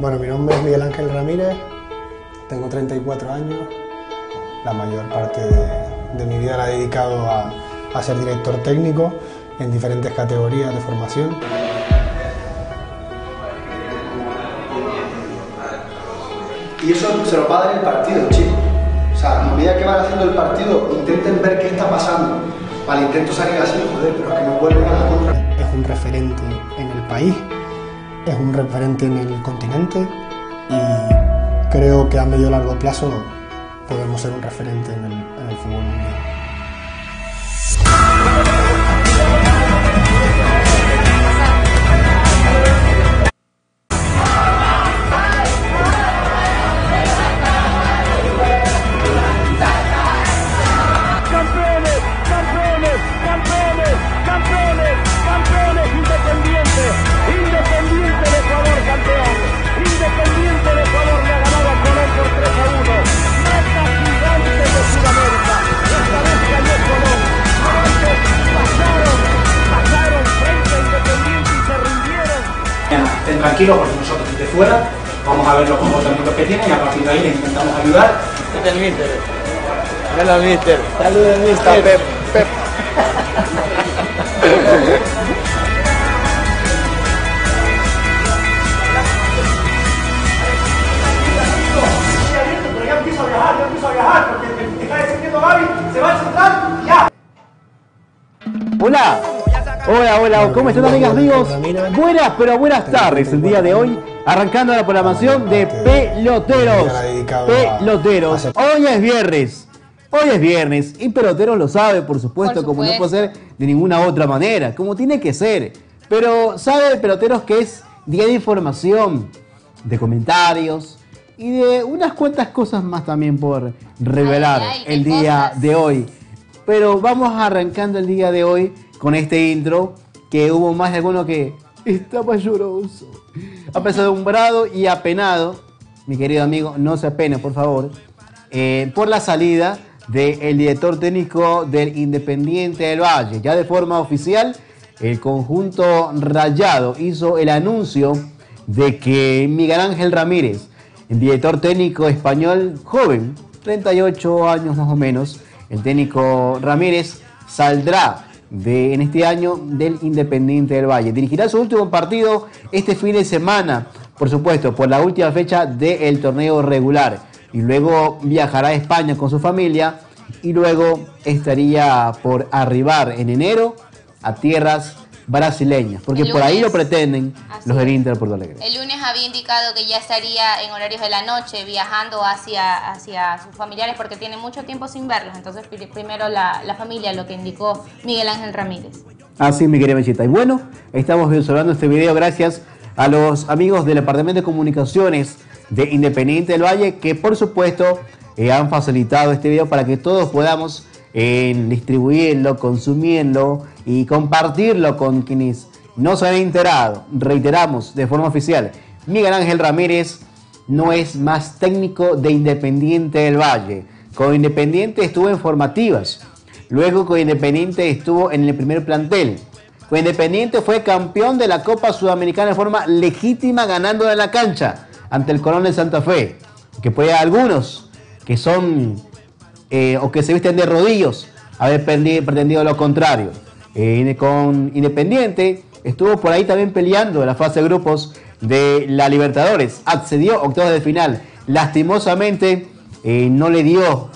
Bueno, mi nombre es Miguel Ángel Ramírez, tengo 34 años, la mayor parte de, mi vida la he dedicado a, a ser director técnico en diferentes categorías de formación. Y eso se lo va a dar el partido, chicos. O sea, a medida que van haciendo el partido, intenten ver qué está pasando. Vale, intento salir así, joder, pero que no vuelvan a la contra. Es un referente en el país, es un referente en el continente y creo que a medio y largo plazo podemos ser un referente en el, en el fútbol mundial. Tranquilo porque nosotros desde fuera vamos a ver los comportamientos que tienen y a partir de ahí les intentamos ayudar. Este es el el mister. Saludos mister. Pep. Pep. Hola, Hola, hola, ¿cómo están amigas, amigos? Buenas, pero buenas tardes el día de hoy, arrancando la programación de Peloteros. Peloteros. Hoy es viernes. Hoy es viernes y Peloteros lo sabe, por supuesto, como no puede ser de ninguna otra manera, como tiene que ser. Pero sabe Peloteros que es día de información, de comentarios y de unas cuantas cosas más también por revelar el día de hoy. Pero vamos arrancando el día de hoy con este intro que hubo más de alguno que estaba lloroso. Apesadumbrado y apenado, mi querido amigo, no se apene, por favor, eh, por la salida del director técnico del Independiente del Valle. Ya de forma oficial, el conjunto Rayado hizo el anuncio de que Miguel Ángel Ramírez, el director técnico español joven, 38 años más o menos, el técnico Ramírez saldrá de, en este año del Independiente del Valle. Dirigirá su último partido este fin de semana, por supuesto, por la última fecha del torneo regular. Y luego viajará a España con su familia y luego estaría por arribar en enero a tierras brasileñas, porque por ahí lo pretenden los del Inter Porto Alegre. El lunes había indicado que ya estaría en horarios de la noche viajando hacia, hacia sus familiares porque tiene mucho tiempo sin verlos, entonces primero la, la familia, lo que indicó Miguel Ángel Ramírez. Así, mi querida Mechita. Y bueno, estamos observando este video gracias a los amigos del Departamento de Comunicaciones de Independiente del Valle, que por supuesto eh, han facilitado este video para que todos podamos en distribuirlo, consumirlo y compartirlo con quienes no se han enterado. Reiteramos de forma oficial, Miguel Ángel Ramírez no es más técnico de Independiente del Valle. Con Independiente estuvo en formativas. Luego con Independiente estuvo en el primer plantel. Con Independiente fue campeón de la Copa Sudamericana de forma legítima ganando en la cancha ante el Colón de Santa Fe. Que puede algunos que son eh, o que se visten de rodillos, haber pretendido lo contrario. Eh, con Independiente estuvo por ahí también peleando en la fase de grupos de la Libertadores. Accedió octavos de final. Lastimosamente eh, no le dio,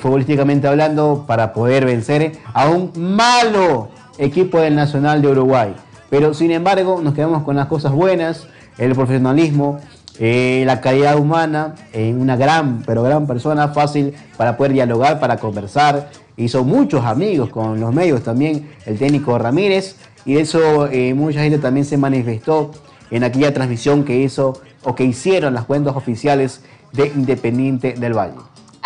futbolísticamente hablando, para poder vencer a un malo equipo del Nacional de Uruguay. Pero sin embargo nos quedamos con las cosas buenas, el profesionalismo, eh, la calidad humana, en una gran, pero gran persona, fácil para poder dialogar, para conversar. Hizo muchos amigos con los medios también, el técnico Ramírez, y eso eh, mucha gente también se manifestó en aquella transmisión que hizo o que hicieron las cuentas oficiales de Independiente del Valle.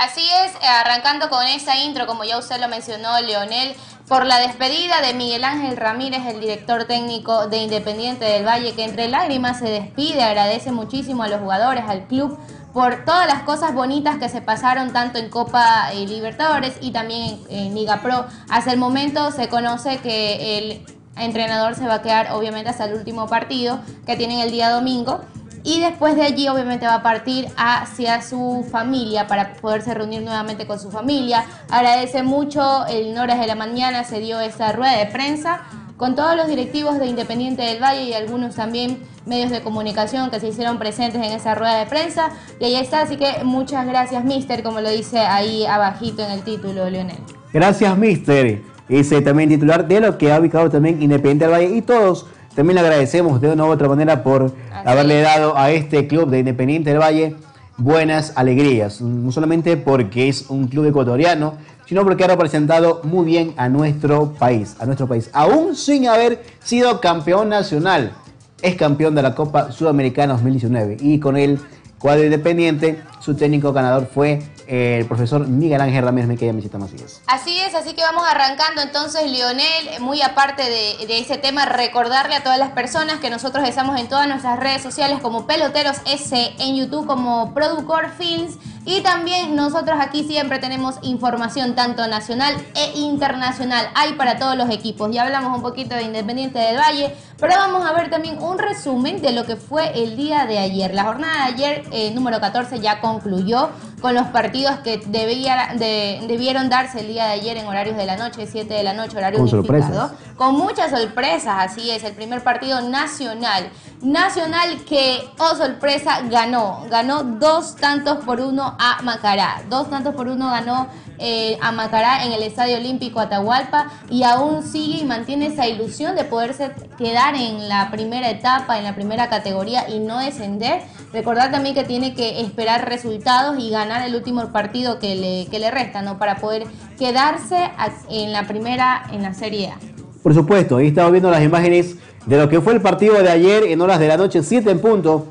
Así es, arrancando con esa intro, como ya usted lo mencionó, Leonel, por la despedida de Miguel Ángel Ramírez, el director técnico de Independiente del Valle, que entre lágrimas se despide, agradece muchísimo a los jugadores, al club, por todas las cosas bonitas que se pasaron tanto en Copa eh, Libertadores y también en, Liga Pro. Hasta el momento se conoce que el entrenador se va a quedar obviamente hasta el último partido que tienen el día domingo y después de allí obviamente va a partir hacia su familia para poderse reunir nuevamente con su familia. Agradece mucho, en horas de la mañana se dio esa rueda de prensa con todos los directivos de Independiente del Valle y algunos también medios de comunicación que se hicieron presentes en esa rueda de prensa. Y ahí está, así que muchas gracias, Mister, como lo dice ahí abajito en el título, Leonel. Gracias, Mister. Ese también titular de lo que ha ubicado también Independiente del Valle y todos también le agradecemos de una u otra manera por haberle dado a este club de Independiente del Valle buenas alegrías, no solamente porque es un club ecuatoriano, sino porque ha representado muy bien a nuestro país, a nuestro país, aún sin haber sido campeón nacional. Es campeón de la Copa Sudamericana 2019 y con el cuadro independiente, su técnico ganador fue el profesor Miguel Ángel Ramírez Mequilla Mesita Macías. Así es, así que vamos arrancando entonces, Lionel, muy aparte de, de, ese tema, recordarle a todas las personas que nosotros estamos en todas nuestras redes sociales como Peloteros S, en YouTube como Producor Films y también nosotros aquí siempre tenemos información tanto nacional e internacional. Hay para todos los equipos. Ya hablamos un poquito de Independiente del Valle, pero vamos a ver también un resumen de lo que fue el día de ayer. La jornada de ayer, eh, número 14, ya concluyó con los partidos que debía, de, debieron darse el día de ayer en horarios de la noche, 7 de la noche, horario unificado. Sorpresas. Con muchas sorpresas, así es. El primer partido nacional. Nacional que, oh sorpresa, ganó. Ganó dos tantos por uno a Macará. Dos tantos por uno ganó eh, a Macará en el Estadio Olímpico Atahualpa y aún sigue y mantiene esa ilusión de poderse quedar en la primera etapa, en la primera categoría y no descender. Recordar también que tiene que esperar resultados y ganar el último partido que le, que le resta, ¿no? Para poder quedarse en la primera, en la Serie A. Por supuesto, ahí estamos viendo las imágenes de lo que fue el partido de ayer en horas de la noche, 7 en punto.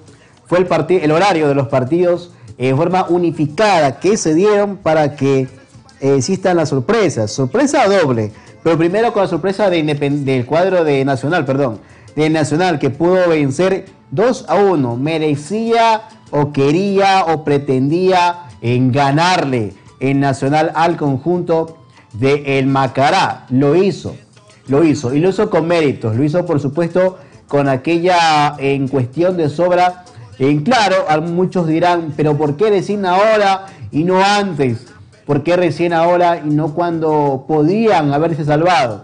Fue el, el horario de los partidos en forma unificada que se dieron para que eh, existan las sorpresas. Sorpresa doble, pero primero con la sorpresa de del cuadro de Nacional, perdón, de Nacional que pudo vencer 2 a 1. Merecía o quería o pretendía en ganarle en Nacional al conjunto de El Macará. Lo hizo lo hizo y lo hizo con méritos, lo hizo por supuesto con aquella en cuestión de sobra. En claro, muchos dirán, pero ¿por qué recién ahora y no antes? ¿Por qué recién ahora y no cuando podían haberse salvado?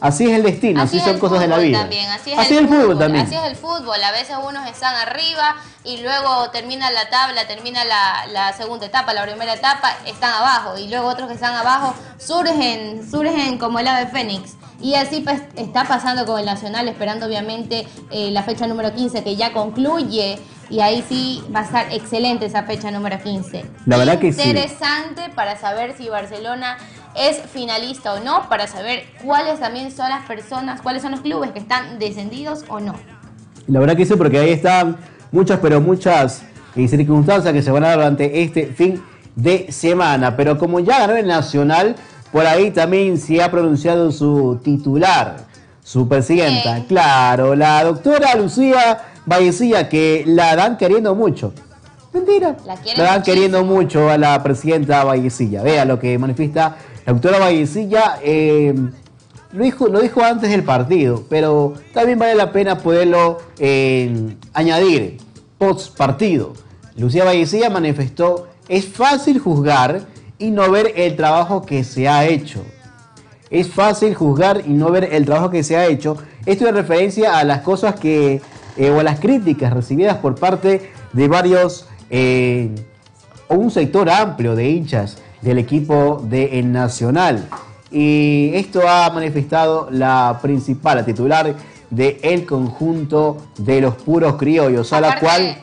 Así es el destino, así, son cosas de la vida. También, así es, así el, fútbol, también. Así es el fútbol. A veces unos están arriba y luego termina la tabla, termina la, la, segunda etapa, la primera etapa, están abajo. Y luego otros que están abajo surgen, surgen como el ave fénix. Y así pues, está pasando con el Nacional, esperando obviamente eh, la fecha número 15 que ya concluye. Y ahí sí va a estar excelente esa fecha número 15. La verdad que sí. Interesante para saber si Barcelona es finalista o no, para saber cuáles también son las personas, cuáles son los clubes que están descendidos o no. La verdad que sí, porque ahí están muchas, pero muchas eh, circunstancias que se van a dar durante este fin de semana. Pero como ya ganó el Nacional, por ahí también se ha pronunciado su titular, su presidenta. Claro, la doctora Lucía Vallecilla, que la dan queriendo mucho. Mentira. La dan muchísimo. queriendo mucho a la presidenta Vallecilla. Vea lo que manifiesta la doctora Vallecilla. eh, lo, dijo, antes del partido, pero también vale la pena poderlo eh, añadir post partido. Lucía Vallecilla manifestó, es fácil juzgar y no ver el trabajo que se ha hecho. Es fácil juzgar y no ver el trabajo que se ha hecho. Esto en referencia a las cosas que, eh, o a las críticas recibidas por parte de varios, o un sector amplio de hinchas del equipo de El Nacional. Y esto ha manifestado la principal, la titular del conjunto de los puros criollos, a la Aparte- cual...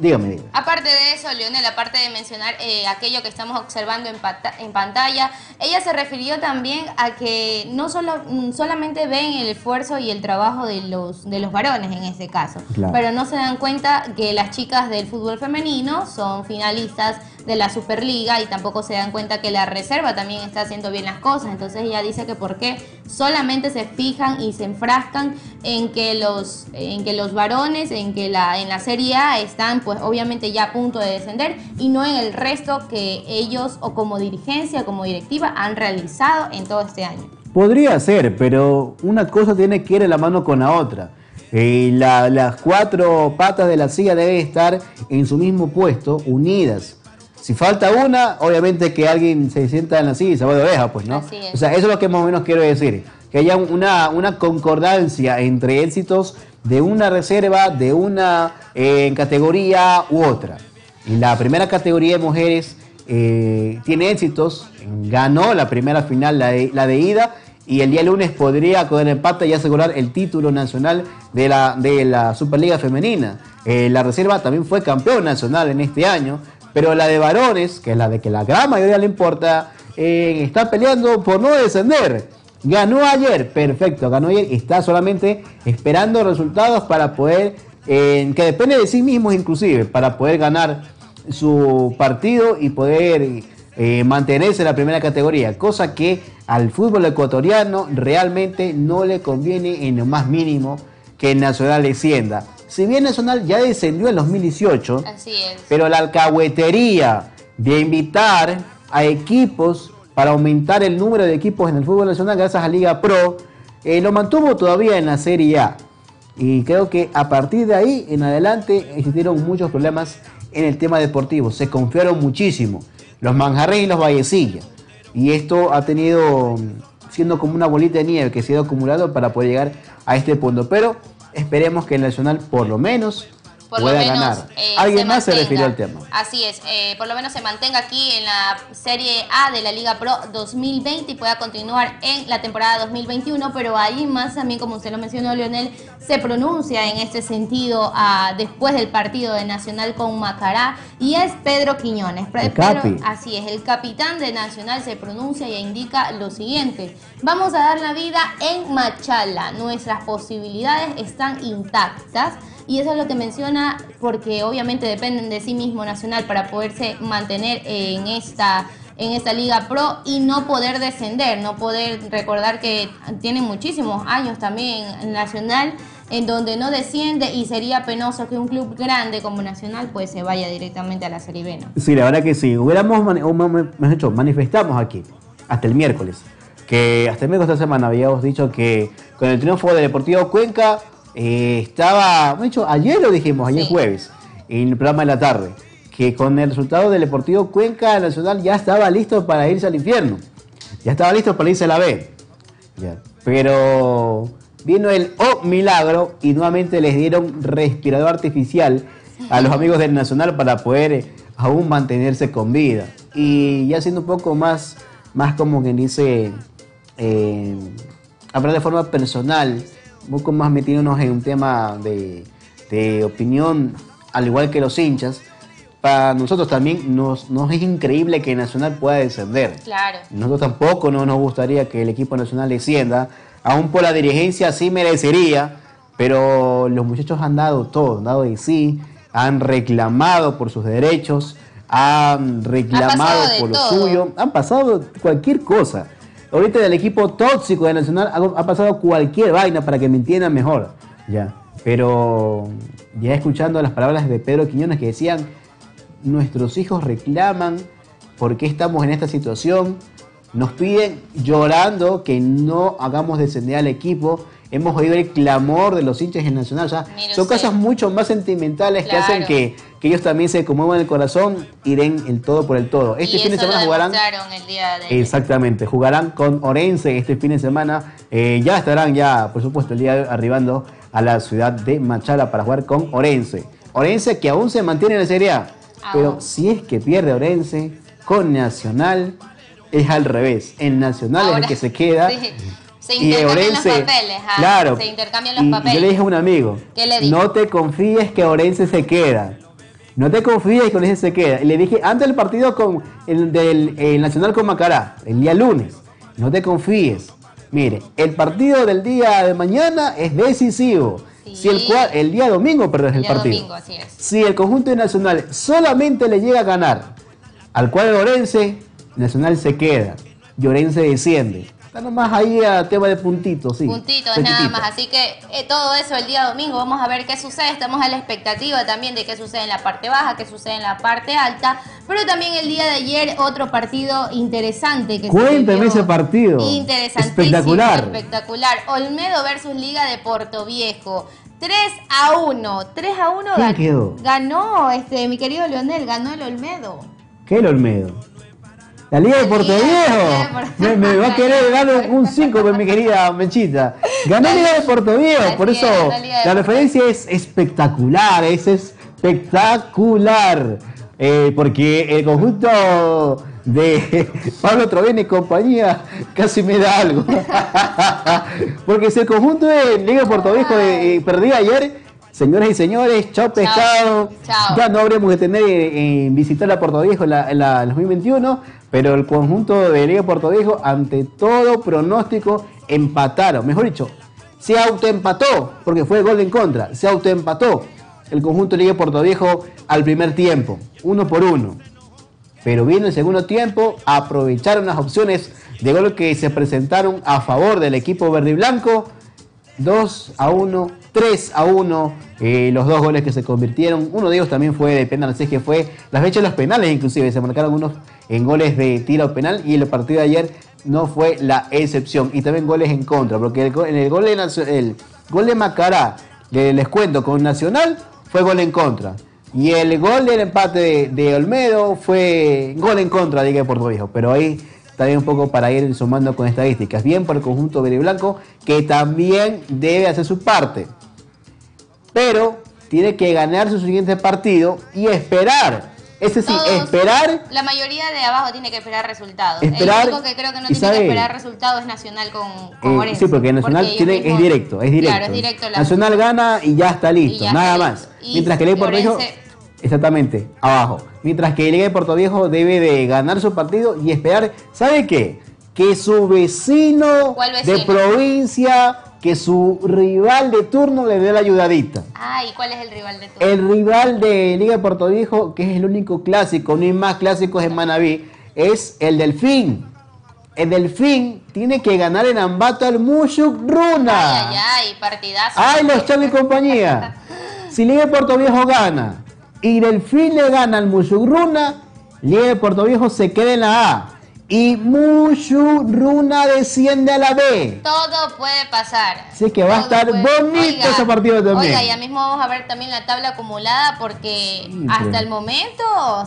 Dígame, dígame. Aparte de eso, Leonel, aparte de mencionar eh, aquello que estamos observando en pantalla, ella se refirió también a que no solo, mm, solamente ven el esfuerzo y el trabajo de los, de los varones en este caso, Claro. pero no se dan cuenta que las chicas del fútbol femenino son finalistas de la Superliga y tampoco se dan cuenta que la reserva también está haciendo bien las cosas. Entonces ella dice que por qué solamente se fijan y se enfrascan en que los, en que los varones, en que la, en la Serie A están pues obviamente ya a punto de descender y no en el resto que ellos o como dirigencia, como directiva han realizado en todo este año. Podría ser, pero una cosa tiene que ir de la mano con la otra. Eh, la- las cuatro patas de la silla deben estar en su mismo puesto, unidas. Si falta una, obviamente que alguien se sienta en la silla y se va de oreja, pues, ¿no? Así es. O sea, eso es lo que más o menos quiero decir. Que haya una, una concordancia entre éxitos de una reserva, de una eh, categoría u otra. Y la primera categoría de mujeres eh, tiene éxitos, ganó la primera final, la de, la de ida, y el día lunes podría con el empate y asegurar el título nacional de la, de la Superliga Femenina. Eh, la reserva también fue campeón nacional en este año, pero la de varones, que es la de que la gran mayoría le importa, eh, está peleando por no descender. Ganó ayer, perfecto, ganó ayer está solamente esperando resultados para poder, que depende de sí mismos inclusive, para poder ganar su partido y poder eh, mantenerse en la primera categoría, cosa que al fútbol ecuatoriano realmente no le conviene en lo más mínimo que el Nacional descienda. Si bien Nacional ya descendió en 2018, Así es. pero la alcahuetería de invitar a equipos para aumentar el número de equipos en el fútbol nacional gracias a Liga Pro, eh, lo mantuvo todavía en la Serie A. Y creo que a partir de ahí en adelante existieron muchos problemas en el tema deportivo. Se confiaron muchísimo los manjarres y los vallecillas. Y esto ha tenido, siendo como una bolita de nieve que se ha ido acumulando para poder llegar a este punto. Pero esperemos que el Nacional por lo menos por lo menos ganar. eh, Alguien más se refirió al tema. Así es, eh, por lo menos se mantenga aquí en la Serie A de la Liga Pro 2020 y pueda continuar en la temporada 2021, pero ahí más también, como usted lo mencionó, Leonel, se pronuncia en este sentido ah, después del partido de Nacional con Macará y es Pedro Quiñones. El Pedro- así es, el capitán de Nacional se pronuncia y indica lo siguiente, vamos a dar la vida en Machala, nuestras posibilidades están intactas. Y eso es lo que menciona porque obviamente dependen de sí mismo Nacional para poderse mantener en esta en esta Liga Pro y no poder descender, no poder recordar que tienen muchísimos años también Nacional en donde no desciende y sería penoso que un club grande como Nacional pues se vaya directamente a la Serie B. ¿no? Sí, la verdad que sí. Hubiéramos, mani- o ma- ma- mejor dicho, manifestamos aquí hasta el miércoles. Que hasta el miércoles de esta semana habíamos dicho que con el triunfo del Deportivo Cuenca eh, estaba, de hecho, ayer lo dijimos, ayer Sí. jueves, en el programa de la tarde, que con el resultado del Deportivo Cuenca Nacional ya estaba listo para irse al infierno. Ya estaba listo para irse a la B. Pero vino el oh milagro y nuevamente les dieron respirador artificial a los amigos del Nacional para poder eh, aún mantenerse con vida. Y ya siendo un poco más, más como quien dice, eh, hablar de forma personal, un poco más metiéndonos en un tema de, de opinión, al igual que los hinchas, para nosotros también nos, nos es increíble que Nacional pueda descender. Claro. Nosotros tampoco no nos gustaría que el equipo nacional descienda, aún por la dirigencia sí merecería, pero los muchachos han dado todo, han dado de sí, han reclamado por sus derechos, han reclamado por lo todo. suyo, han pasado cualquier cosa. Ahorita del equipo tóxico de Nacional ha, ha pasado cualquier vaina para que me entiendan mejor, ya. Pero ya escuchando las palabras de Pedro Quiñones que decían, nuestros hijos reclaman por qué estamos en esta situación, nos piden llorando que no hagamos descender al equipo. Hemos oído el clamor de los hinchas en Nacional. Son usted. cosas mucho más sentimentales que hacen que, que ellos también se conmuevan el corazón y den el todo por el todo. Este y fin de semana lo jugarán. demostraron el día de Exactamente, jugarán con Orense este fin de semana. Eh, ya estarán ya, por supuesto, el día de hoy arribando a la ciudad de Machala para jugar con Orense. Orense que aún se mantiene en la Serie A. Pero si es que pierde Orense con Nacional, es al revés. El Nacional es el que se queda. sí. Se y intercambian Orense, los papeles, ah, claro. se intercambian los Y papeles. Yo le dije a un amigo, ¿Qué le dijo? no te confíes que Orense se queda. No te confíes que Orense se queda. Y le dije antes del partido con el del el Nacional con Macará, el día lunes, no te confíes. Mire, el partido del día de mañana es decisivo. Sí. Si el, día domingo, perdón, es el partido. domingo, así es. Si el conjunto nacional solamente le llega a ganar al cuadro Orense, Nacional se queda. Y Orense desciende. Está nomás ahí a tema de puntitos, sí. Puntitos nada más. Así que eh, todo eso el día domingo. Vamos a ver qué sucede. Estamos a la expectativa también de qué sucede en la parte baja, qué sucede en la parte alta. Pero también el día de ayer otro partido interesante que Cuéntame ese partido. Interesantísimo. Espectacular. Espectacular. Olmedo versus Liga de Puerto Viejo. 3 a 1. 3 a 1 ¿Quién gan- quedó? ganó este, mi querido Leonel, ganó el Olmedo. ¿Qué el Olmedo? La Liga de La Puerto Liga de- Viejo. Puerto- Me, me va a querer dar un 5, mi querida Menchita. Ganó la Liga de Puerto Viejo, por es, eso la referencia es espectacular, es espectacular. Eh, porque el conjunto de Pablo Trovén y compañía casi me da algo. porque si el conjunto de Liga de Puerto Viejo eh, eh, perdía ayer, señoras y señores, chao pescado. Chao. Ya no habremos de tener eh, en visitar a Puerto Viejo en la, la- en 2021, pero el conjunto de Liga Puerto Viejo, ante todo pronóstico, empataron. Mejor dicho, se autoempató, porque fue gol en contra. Se autoempató el conjunto de Liga Puerto Viejo al primer tiempo, uno por uno. Pero vino el segundo tiempo, aprovecharon las opciones de gol que se presentaron a favor del equipo verde y blanco. 2 a 1, 3 a 1, eh, los dos goles que se convirtieron. Uno de ellos también fue de penal, así que fue las fechas de los penales, inclusive se marcaron unos en goles de tiro penal y el partido de ayer no fue la excepción. Y también goles en contra, porque en el gol de, el gol de Macará, de- les cuento, con Nacional fue gol en contra. Y el gol del empate de, Olmedo fue gol en contra de Puerto Viejo. Pero ahí también un poco para ir sumando con estadísticas. Bien por el conjunto verde y blanco, que también debe hacer su parte. Pero tiene que ganar su siguiente partido y esperar. Es decir, Todos- esperar. La mayoría de abajo tiene que esperar resultados. Esperar, el único que creo que no tiene sabe- que esperar resultados es Nacional con, con eh, Orense, sí, porque Nacional tiene, es directo, es directo. Claro, es directo. la- Nacional gana y ya está listo, ya nada está más. Y Mientras que Puerto Viejo, Orense- exactamente, abajo. Mientras que Liga de Puerto Viejo debe de ganar su partido y esperar, ¿sabe qué? Que su vecino, ¿Cuál de provincia, que su rival de turno le dé la ayudadita. Ah, ¿y cuál es el rival de tu? El rival de Liga de Puerto Viejo, que es el único clásico, no hay más clásicos en Manabí, es el Delfín. El Delfín tiene que ganar en Ambato al Mushuk Runa. Ay, ay, ay, partidazo. Ay, los Chavo y compañía. Si Liga de Puerto Viejo gana y Delfín le gana al Mushurruna, Liga de Puerto Viejo se queda en la A. Y Mushurruna desciende a la B. Todo puede pasar. Así que va a estar bonito ese partido también. Oiga, ya mismo vamos a ver también la tabla acumulada porque Sí, hasta pero- el momento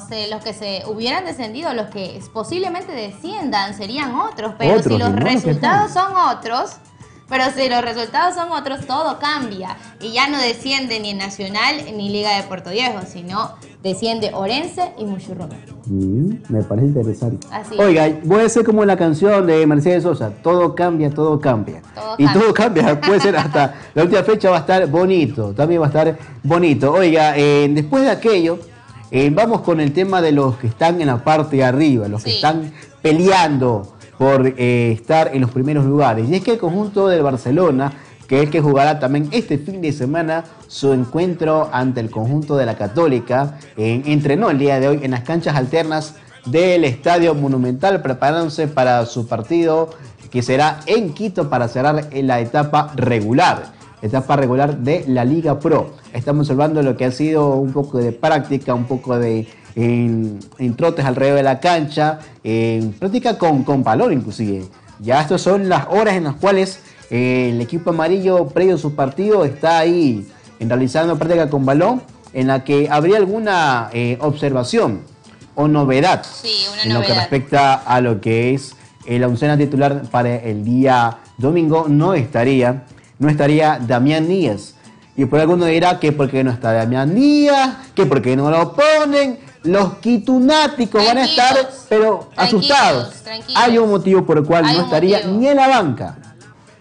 se- los que se hubieran descendido, los que posiblemente desciendan serían otros, pero Otros, si los resultados son otros, pero si los resultados son otros, todo cambia y ya no desciende ni Nacional ni Liga de Puerto Viejo, sino desciende Orense y Muchurruna. Mm, me parece interesante. Así. Oiga, voy a ser como la canción de Mercedes Sosa, todo cambia, todo cambia. Todo y cambia. todo cambia, puede ser hasta la última fecha va a estar bonito, también va a estar bonito. Oiga, eh, después de aquello, eh, vamos con el tema de los que están en la parte de arriba, los que están peleando por eh, estar en los primeros lugares. Y es que el conjunto del Barcelona, que es el que jugará también este fin de semana su encuentro ante el conjunto de la Católica, entrenó el día de hoy en las canchas alternas del Estadio Monumental, preparándose para su partido que será en Quito para cerrar la etapa regular, etapa regular de la Liga Pro. Estamos observando lo que ha sido un poco de práctica, un poco de en, en trotes alrededor de la cancha, en práctica con, con valor inclusive. Ya estas son las horas en las cuales eh, el equipo amarillo previo a su partido está ahí en realizando práctica con balón, en la que habría alguna eh, observación o novedad Sí, en lo que novedad. respecta a lo que es eh, la oncena titular para el día domingo, no estaría, no estaría Damián Díaz. Y por alguno dirá que porque no está Damián Díaz, que porque no lo ponen, los quitunáticos van a estar, pero tranquilos, asustados. tranquilos. Hay un motivo por el cual Hay no estaría motivo. ni en la banca.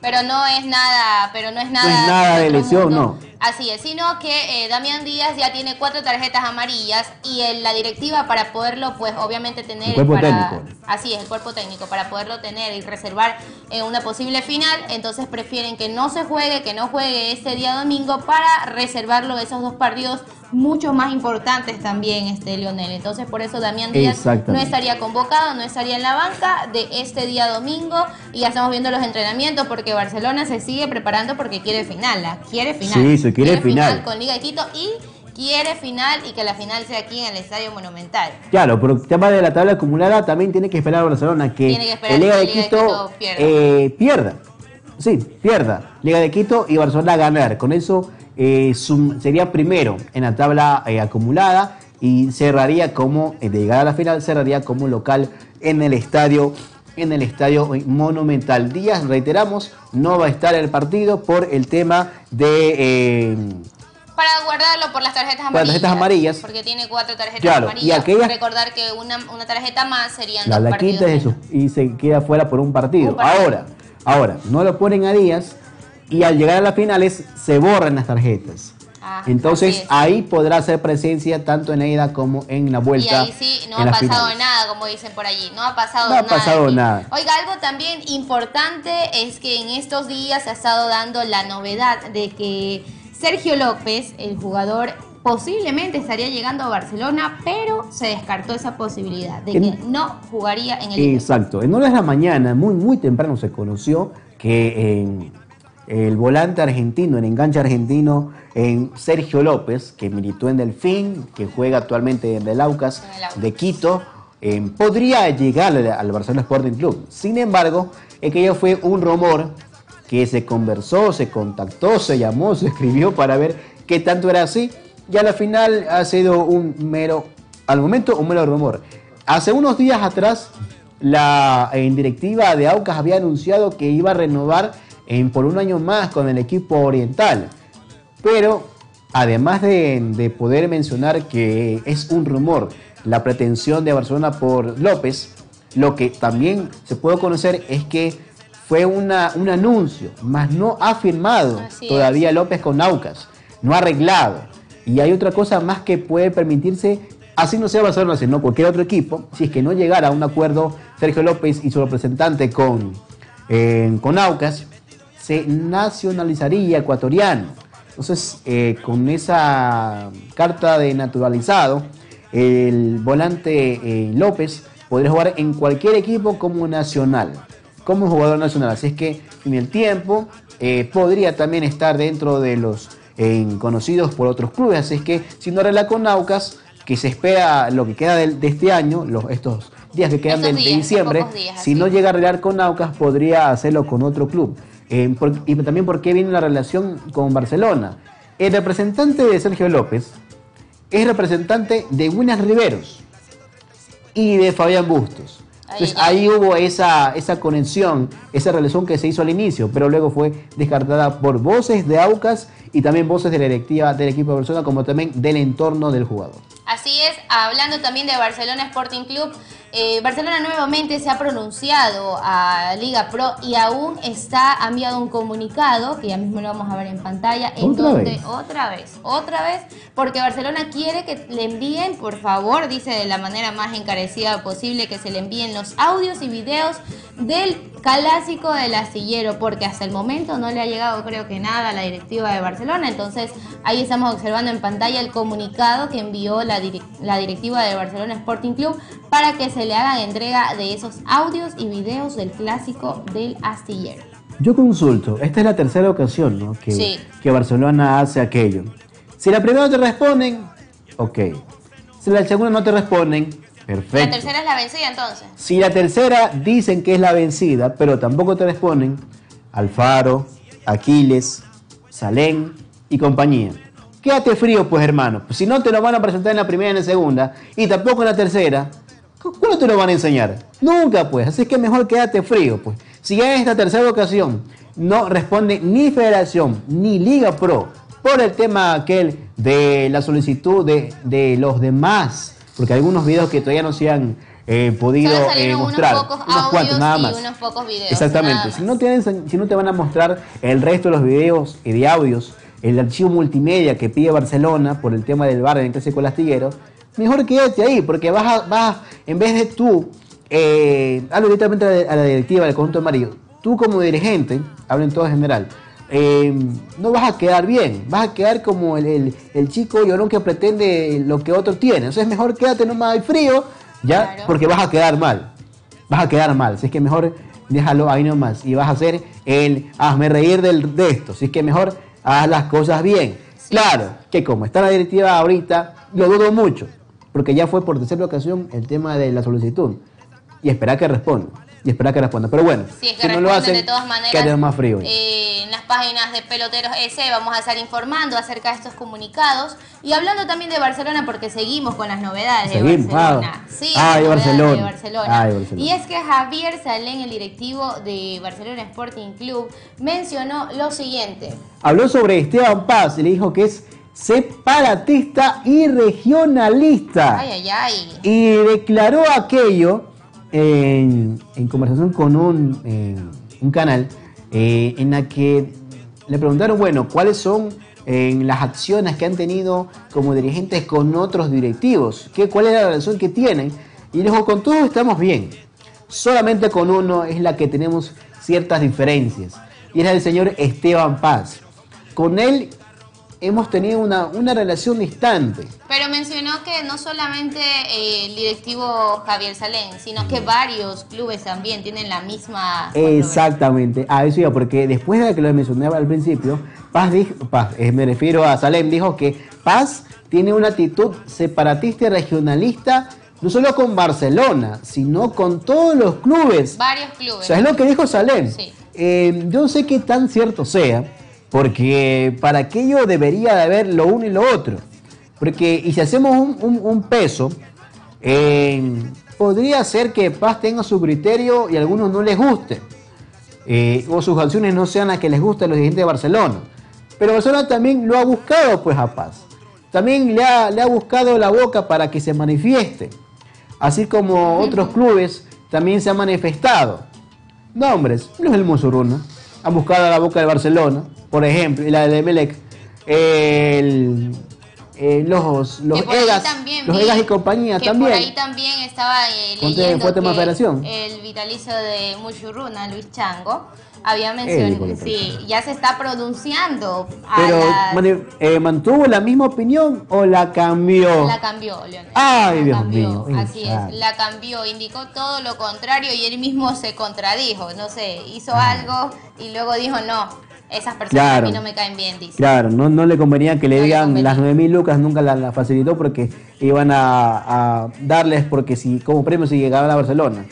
Pero no es nada, pero no es nada, es nada de lesión, no. Así es, sino que eh, Damián Díaz ya tiene cuatro tarjetas amarillas y en la directiva para poderlo, pues obviamente tener El cuerpo para- técnico. así es, el cuerpo técnico para poderlo tener y reservar en una posible final, entonces prefieren que no se juegue, que no juegue ese día domingo para reservarlo esos dos partidos mucho más importantes también, este Lionel. Entonces por eso Damián Díaz no estaría convocado, no estaría en la banca de este día domingo y ya estamos viendo los entrenamientos porque Barcelona se sigue preparando porque quiere final, la quiere final. Sí, se quiere final. con Liga de Quito y quiere final y que la final sea aquí en el Estadio Monumental. Claro, por el tema de la tabla acumulada también tiene que esperar a Barcelona que, el Liga de Liga de Quito, pierda. eh, pierda. Sí, pierda. Liga de Quito y Barcelona ganar. Con eso eh, sum- sería primero en la tabla eh, acumulada y cerraría como, de llegar a la final, cerraría como local en el estadio en el estadio Monumental. Díaz, reiteramos, no va a estar el partido por el tema de eh, Para guardarlo por las tarjetas las amarillas. tarjetas amarillas. Porque tiene cuatro tarjetas Claro, y amarillas. aquellas- Recordar que una, una tarjeta más serían la dos es eso, menos. y se queda fuera por un partido. Un partido. Ahora, ahora, no lo ponen a Díaz y al llegar a las finales se borran las tarjetas. Ah, Entonces ahí podrá hacer presencia tanto en ida como en la Y vuelta. ahí sí, no ha pasado finales. nada, como dicen por allí. No ha pasado No ha nada. pasado aquí. nada. Oiga, algo también importante es que en estos días se ha estado dando la novedad de que Sergio López, el jugador, posiblemente estaría llegando a Barcelona, pero se descartó esa posibilidad de que En- no jugaría en el. Exacto. En horas de la mañana, muy, muy temprano se conoció que en el volante argentino, el enganche argentino, en Sergio López, que militó en Delfín, que juega actualmente en el Aucas de Quito, eh, podría llegar al, al Barcelona Sporting Club. Sin embargo, aquello fue un rumor que se conversó, se contactó, se llamó, se escribió para ver qué tanto era así. Y a la final ha sido un mero, al momento, un mero rumor. Hace unos días atrás, la eh, directiva de Aucas había anunciado que iba a renovar en, por un año más con el equipo oriental. Pero además de, de poder mencionar que es un rumor la pretensión de Barcelona por López, lo que también se puede conocer es que fue una, un anuncio, más no ha firmado Así todavía López con Aucas, no ha arreglado. Y hay otra cosa más que puede permitirse, así no sea Barcelona, sino cualquier otro equipo, si es que no llegara a un acuerdo Sergio López y su representante con, eh, con Aucas, se nacionalizaría ecuatoriano. Entonces, eh, con esa carta de naturalizado, el volante eh, López podría jugar en cualquier equipo como nacional, como jugador nacional. Así es que en el tiempo eh, podría también estar dentro de los conocidos por otros clubes. Así es que si no arregla con Naucas, que se espera lo que queda del- de, este año, los, estos días que quedan de, de diciembre, días, si no llega a arreglar con Naucas, podría hacerlo con otro club. Eh, por- y también porque viene la relación con Barcelona. El representante de Sergio López es representante de Winas Riveros y de Fabián Bustos. Entonces ahí hubo esa, esa conexión, esa relación que se hizo al inicio, pero luego fue descartada por voces de Aucas y también voces de la directiva del equipo de Barcelona, como también del entorno del jugador. Así es, hablando también de Barcelona Sporting Club, eh, Barcelona nuevamente se ha pronunciado a Liga Pro y aún está ha enviado un comunicado que ya mismo lo vamos a ver en pantalla en ¿Otra donde vez? otra vez, otra vez, porque Barcelona quiere que le envíen, por favor, dice de la manera más encarecida posible que se le envíen los audios y videos del clásico del astillero, porque hasta el momento no le ha llegado creo que nada a la directiva de Barcelona, entonces ahí estamos observando en pantalla el comunicado que envió la, direc- la directiva de Barcelona Sporting Club para que se le hagan entrega de esos audios y videos del clásico del astillero. Yo consulto, esta es la tercera ocasión ¿no? que, Sí. que Barcelona hace aquello. Si la primera no te responden, ok. Si la segunda no te responden, perfecto. La tercera es la vencida entonces. Si la tercera dicen que es la vencida, pero tampoco te responden, Alfaro, Aquiles, Salén y compañía. Quédate frío, pues hermano. Pues si no te lo van a presentar en la primera y en la segunda, y tampoco en la tercera, ¿cuándo te lo van a enseñar? Nunca, pues. Así que mejor quédate frío, pues. Si ya en esta tercera ocasión no responde ni Federación ni Liga Pro por el tema aquel de la solicitud de, de los demás, porque algunos videos que todavía no se han eh, podido eh, unos mostrar, pocos unos cuantos nada y más. unos pocos videos, Exactamente. Si no, te, ense- si no te van a mostrar el resto de los videos y de audios, el archivo multimedia que pide Barcelona por el tema del bar en el clásico del astillero, mejor quédate ahí, porque vas a, vas en vez de tú, eh, hablo directamente a la, a la directiva del conjunto amarillo, tú como dirigente, hablo en todo general, eh, no vas a quedar bien, vas a quedar como el, el, el chico llorón que pretende lo que otro tiene. Entonces mejor quédate nomás ahí frío, ya, Claro. porque vas a quedar mal vas a quedar mal. Si es que mejor déjalo ahí nomás y vas a hacer el hazme reír del, de esto. Si es que mejor haz las cosas bien. Claro, que como está la directiva ahorita, lo dudo mucho, porque ya fue por tercera ocasión el tema de la solicitud y esperar que responda. Y esperar que responda. Pero bueno, Si es que si no lo hacen, de todas maneras, más frío. eh, en las páginas de Peloteros S vamos a estar informando acerca de estos comunicados y hablando también de Barcelona porque seguimos con las novedades Seguimos, de Barcelona. ah. Sí, de Barcelona. de Barcelona. Ah, de Barcelona. Y es que Javier Salén, el directivo de Barcelona Sporting Club, mencionó lo siguiente. Habló sobre Esteban Paz y le dijo que es separatista y regionalista. Ay, ay, ay. Y declaró aquello en, conversación con un, eh, un canal eh, en la que le preguntaron, bueno, ¿cuáles son las acciones que han tenido como dirigentes con otros directivos? ¿Qué, ¿Cuál es la relación que tienen? Y dijo, con todos estamos bien. Solamente con uno es la que tenemos ciertas diferencias. Y era el señor Esteban Paz. Con él hemos tenido una, una relación distante. Pero mencionó que no solamente eh, el directivo Javier Salén, sino que varios clubes también tienen la misma... Exactamente, a eso iba, porque después de que lo mencionaba al principio, Paz dijo, Paz, eh, me refiero a Salem, dijo que Paz tiene una actitud separatista y regionalista, no solo con Barcelona, sino con todos los clubes. Varios O clubes. sea, es lo que dijo Salem. Sí. Eh, yo no sé qué tan cierto sea, porque para aquello debería de haber lo uno y lo otro. Porque, y si hacemos un, un- un peso, eh, podría ser que Paz tenga su criterio y a algunos no les guste. Eh, o sus acciones no sean las que les gusta a los dirigentes de Barcelona. Pero Barcelona también lo ha buscado pues a Paz. También le ha, le ha buscado la boca para que se manifieste. Así como otros clubes también se han manifestado. Nombres, los del Musuruna han buscado la boca del Barcelona, por ejemplo, y la de Emelec. El, eh, los los Egas, también los Egas y compañía que también. por ahí también estaba eh, leyendo que el vitalicio de Muchurruna, Luis Chango, había mencionado, sí, ya se está pronunciando a Pero la, eh, mantuvo la misma opinión o la cambió. la cambió, Leonel. Ay, La Dios cambió, mío. Así es, la cambió, indicó todo lo contrario y él mismo se contradijo, no sé, hizo Ah. algo y luego dijo, no, esas personas Claro. a mí no me caen bien, dice. Claro, no, no le convenía que le No le digan convenía. las 9.000 lucas, nunca las la facilitó porque iban a, a darles porque si como premio si llegaban a Barcelona.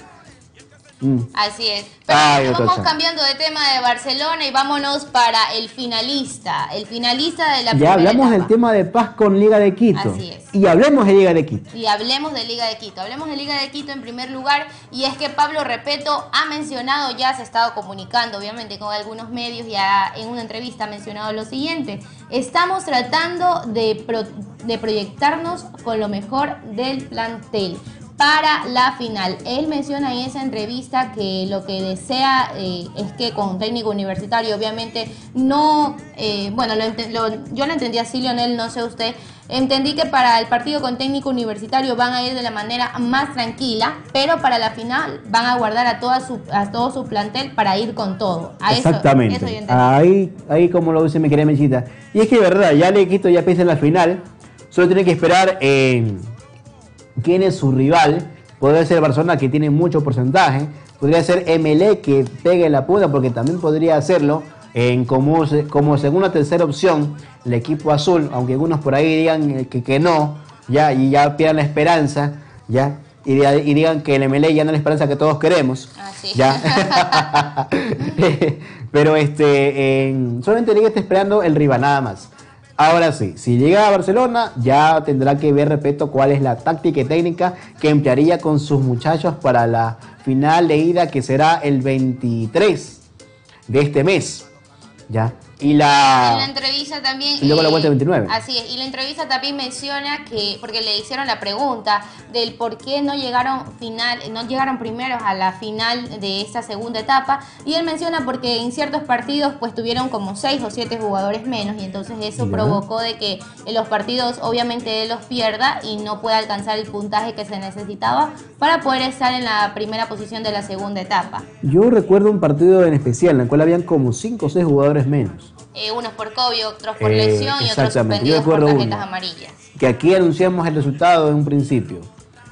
Mm. Así es. Pero Ay, vamos cambiando de tema de Barcelona y vámonos para el finalista, el finalista de la Ya primera hablamos del etapa. tema de paz con Liga de Quito. Así es. Y hablemos de Liga de Quito. Y hablemos de Liga de Quito. Hablemos de Liga de Quito en primer lugar. Y es que Pablo Repeto ha mencionado, ya se ha estado comunicando obviamente con algunos medios, ya en una entrevista ha mencionado lo siguiente. Estamos tratando de, pro- de proyectarnos con lo mejor del plantel para la final. Él menciona en esa entrevista que lo que desea eh, es que con un técnico universitario, obviamente, no, eh, bueno, lo ente- lo- yo lo entendí así, Leonel, no sé usted, entendí que para el partido con técnico universitario van a ir de la manera más tranquila, pero para la final van a guardar a, toda su, a todo su plantel para ir con todo. A Exactamente. eso yo ahí, ahí como lo dice mi querida Menchita. Y es que verdad, ya le Quito ya piensa en la final. Solo tiene que esperar eh, quién es su rival. Podría ser Barcelona que tiene mucho porcentaje. Podría ser MLE que pegue la punta porque también podría hacerlo en como, como segunda o tercera opción el equipo azul, aunque algunos por ahí digan eh, que, que no, ya, y ya pierdan la esperanza, ya, y, diga- y digan que el MLE ya no es la esperanza que todos queremos. Ah, sí. Ya. Pero este, en- solamente Liga está esperando el rival, nada más. Ahora sí, si llega a Barcelona, ya tendrá que ver, repito, cuál es la táctica y técnica que emplearía con sus muchachos para la final de ida que será el 23 de este mes. ¿Ya? Y la la. entrevista también. Y luego la vuelta del 29. Así es. Y la entrevista también menciona que, porque le hicieron la pregunta del por qué no llegaron final, no llegaron primeros a la final de esta segunda etapa. Y él menciona porque en ciertos partidos pues tuvieron como seis o siete jugadores menos. Y entonces eso provocó de que en los partidos obviamente él los pierda y no pueda alcanzar el puntaje que se necesitaba para poder estar en la primera posición de la segunda etapa. Yo recuerdo un partido en especial en el cual habían como 5 o 6 jugadores menos. Eh, unos por COVID, otros por Eh, lesión y otros suspendidos por tarjetas uno. amarillas. que aquí anunciamos el resultado en un principio.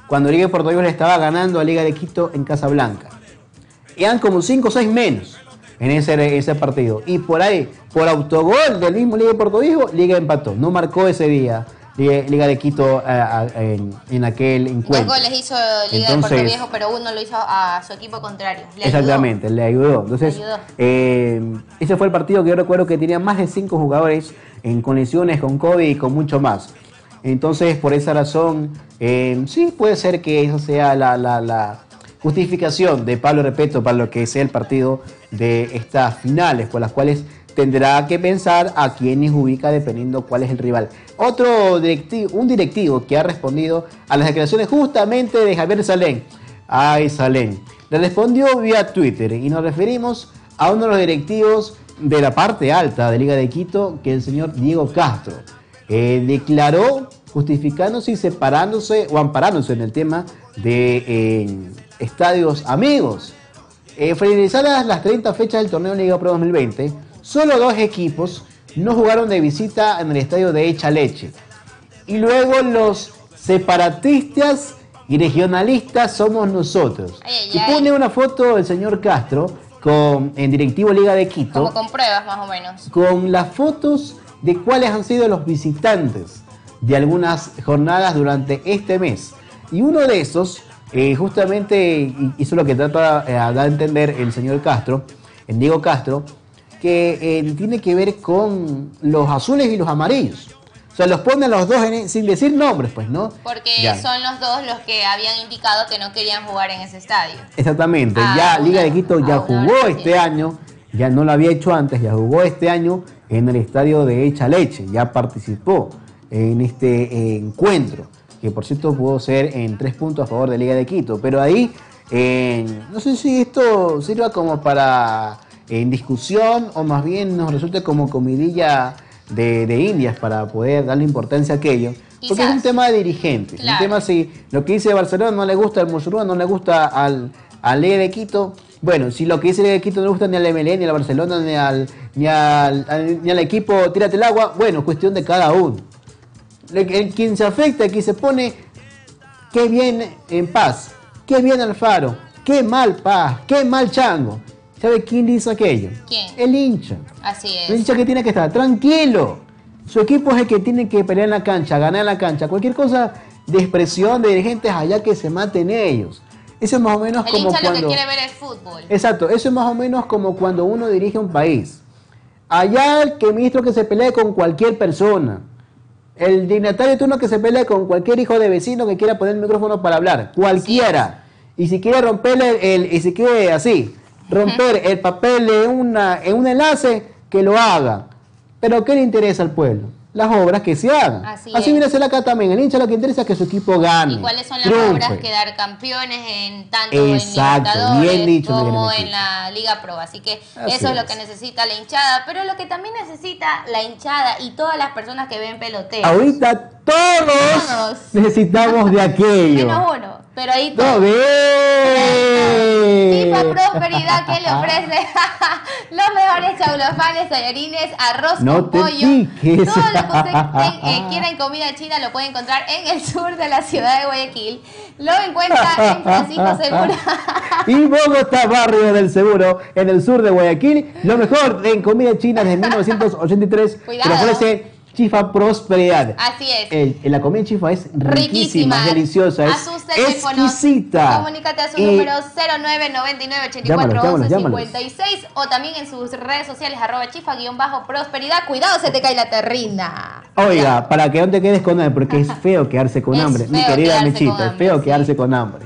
Cuando Liga de Puerto Rico le estaba ganando a Liga de Quito en Casablanca. Eran como 5 o 6 menos en ese, ese partido. Y por ahí, por autogol del mismo Liga de Puerto Rico, Liga empató. No marcó ese día Liga, Liga de Quito eh, a- en, en aquel Dos encuentro. goles hizo Liga de Puerto Entonces- Viejo, pero uno lo hizo a su equipo contrario. Le Exactamente, le ayudó. Entonces, Le ayudó. eh, ese fue el partido que yo recuerdo que tenía más de cinco jugadores en con lesiones, con COVID y con mucho más. Entonces, por esa razón, eh, sí puede ser que esa sea la, la- la justificación de Pablo Repeto para lo que sea el partido de estas finales, por las cuales tendrá que pensar a quienes ubica dependiendo cuál es el rival. Otro directivo, un directivo que ha respondido a las declaraciones justamente de Javier Salén. Ay, Salén. Le respondió vía Twitter y nos referimos a uno de los directivos de la parte alta de Liga de Quito, que es el señor Diego Castro. Eh, declaró justificándose y separándose o amparándose en el tema de eh, estadios amigos. Eh, finalizadas las 30 fechas del torneo Liga Pro 2020, solo dos equipos no jugaron de visita en el estadio de Echa Leche. Y luego los separatistas y regionalistas somos nosotros. Ay, ay, y ay. pone una foto del señor Castro con en directivo Liga de Quito Como con pruebas, más o menos. con las fotos de cuáles han sido los visitantes de algunas jornadas durante este mes. Y uno de esos, eh, justamente, y- hizo lo que trata eh, de dar a entender el señor Castro, el Diego Castro, que eh, tiene que ver con los azules y los amarillos. O sea, los pone a los dos en- sin decir nombres, pues, ¿no? Porque Ya. son los dos los que habían indicado que no querían jugar en ese estadio. Exactamente, Ah, ya una- Liga de Quito ya jugó este año, ya no lo había hecho antes, ya jugó este año en el estadio de Echa Leche, ya participó en este eh, encuentro, que por cierto pudo ser en tres puntos a favor de Liga de Quito, pero ahí eh, no sé si esto sirva como para en discusión o más bien nos resulte como comidilla de, de indias para poder darle importancia a aquello. Porque es un tema de dirigentes. Claro. Un tema si lo que dice Barcelona no le gusta al Musurrúa, no le gusta al, al Liga de Quito. Bueno, si lo que dice de Quito no le gusta ni al MLE, ni al Barcelona, ni al, ni al, al- ni al equipo Tírate el agua, bueno, cuestión de cada uno. El- quien se afecta, quien se pone, qué bien en paz, qué bien Alfaro, qué mal paz, qué mal chango. ¿Sabe quién dice aquello? ¿Quién? El hincha. Así El es. hincha que tiene que estar tranquilo. Su equipo es el que tiene que pelear en la cancha, ganar en la cancha. Cualquier cosa de expresión de dirigentes allá que se maten ellos. Eso es más o menos El como hincha lo que quiere ver es fútbol. Exacto, eso es más o menos como cuando uno dirige un país. Allá el que ministro que se pelee con cualquier persona. El dignatario de turno que se pelee con cualquier hijo de vecino que quiera poner el micrófono para hablar. Cualquiera. Y si quiere romperle el, y si quiere así, romper el papel en una, en un enlace, que lo haga. Pero ¿qué le interesa al pueblo? Las obras que se hagan. Así Así, viene a ser acá también. El hincha lo que interesa es que su equipo gane. ¿Y cuáles son las triunfe. obras? Quedar campeones en tanto Exacto, en bien dicho, como en la Liga Pro. Así que Así eso es lo que necesita la hinchada. Pero lo que también necesita la hinchada y todas las personas que ven peloteo. Ahorita todos, Todos. necesitamos de aquello. Menos uno. Pero ahí ¡No todo. ve! Pipa Prosperidad que le ofrece los mejores chaulofanes, tallarines, arroz No con te pollo. piques. Todo lo que usted te- eh, quiera en comida china lo puede encontrar en el sur de la ciudad de Guayaquil. Lo encuentra en Francisco Segura. Y Bogotá, barrio del Seguro, en el sur de Guayaquil. Lo mejor en comida china desde 1983. que Cuidado. lo ofrece Chifa Prosperidad. Así es. El- la comida chifa es riquísima, Riquísima. es deliciosa, es exquisita. Comunícate a su Y- número 0999 Llámalos, 84 llámalos, 11 llámalos. 56 o también en sus redes sociales arroba chifa guion bajo prosperidad. Cuidado, se te cae la terrina. Oiga, para que no te quedes con hambre, porque es feo quedarse con Es hambre. Mi querida Mechita, es feo sí. quedarse con hambre.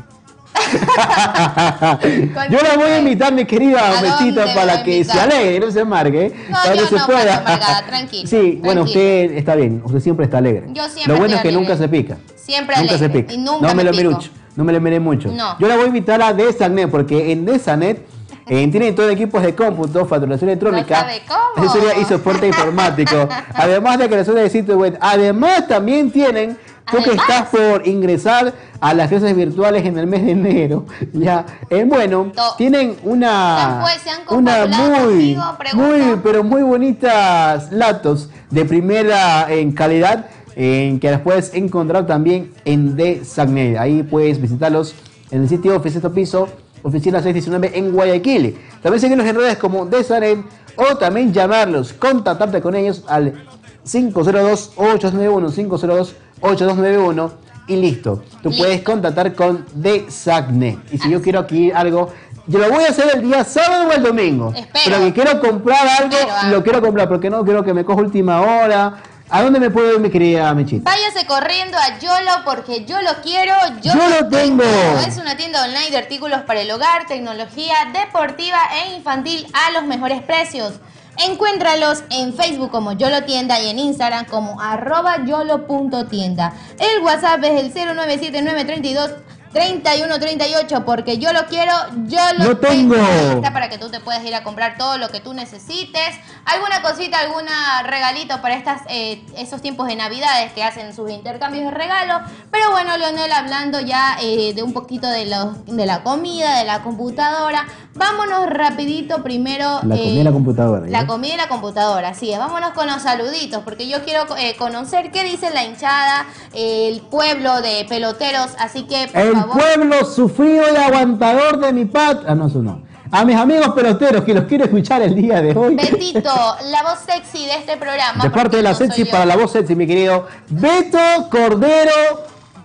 Yo la voy a invitar, mi querida ¿A Mechita, dónde para que se alegre, no se amargue, No, para que se no, pueda. amargada, Sí, bueno, usted está bien, usted siempre está alegre. Yo siempre Lo bueno es que nunca se pica. Siempre nunca se alegre, pica. y nunca no me, me lo pico. mucho, no me lo mire mucho. No. Yo la voy a invitar a Desanet, porque en Desanet eh, tienen todo equipos de cómputo, facturación electrónica, asesoría y soporte informático. Además de creación de sitio web. Además también tienen, tú que estás por ingresar a las clases virtuales en el mes de enero, ya, eh, bueno, To- tienen una, ¿Se han pues- se han una muy, contigo? Muy, pero muy bonitas laptops de primera en calidad en que las puedes encontrar también en Designet. Ahí puedes visitarlos en el sitio Oficina Piso, Oficina 619 en Guayaquil. También seguirlos en redes como Designet o también llamarlos, contactarte con ellos al 502-8291, 502-8291 y listo. Tú puedes contactar con The Sacne. Y si yo quiero aquí algo, yo lo voy a hacer el día sábado o el domingo. Espero. Pero que quiero comprar algo, Espero, ah. lo quiero comprar, porque no quiero que me coja última hora. ¿A dónde me puedo ir, mi querida Mechita? Váyase corriendo a Yolo porque yo lo quiero, yo, Yo lo tengo. Es una tienda online de artículos para el hogar, tecnología deportiva e infantil a los mejores precios. Encuéntralos en Facebook como Yolo Tienda y en Instagram como arroba yolo.tienda. El WhatsApp es el 097932 3138 porque yo lo quiero, yo lo, Lo tengo. Para que tú te puedas ir a comprar todo lo que tú necesites. Alguna cosita, alguna regalito para estas eh, esos tiempos de Navidades que hacen sus intercambios de regalos. Pero bueno, Leonel, hablando ya eh, de un poquito de, los, de la comida, de la computadora, vámonos rapidito primero. La eh, comida y la computadora. La comida y la computadora, así es. Vámonos con los saluditos, porque yo quiero eh, conocer qué dice la hinchada, eh, el pueblo de peloteros. Así que, por El favor. pueblo sufrido y aguantador de mi pat. Ah, no, eso no. A mis amigos peloteros que los quiero escuchar el día de hoy. Betito, la voz sexy de este programa. De parte de la sexy para la voz sexy, mi querido Beto Cordero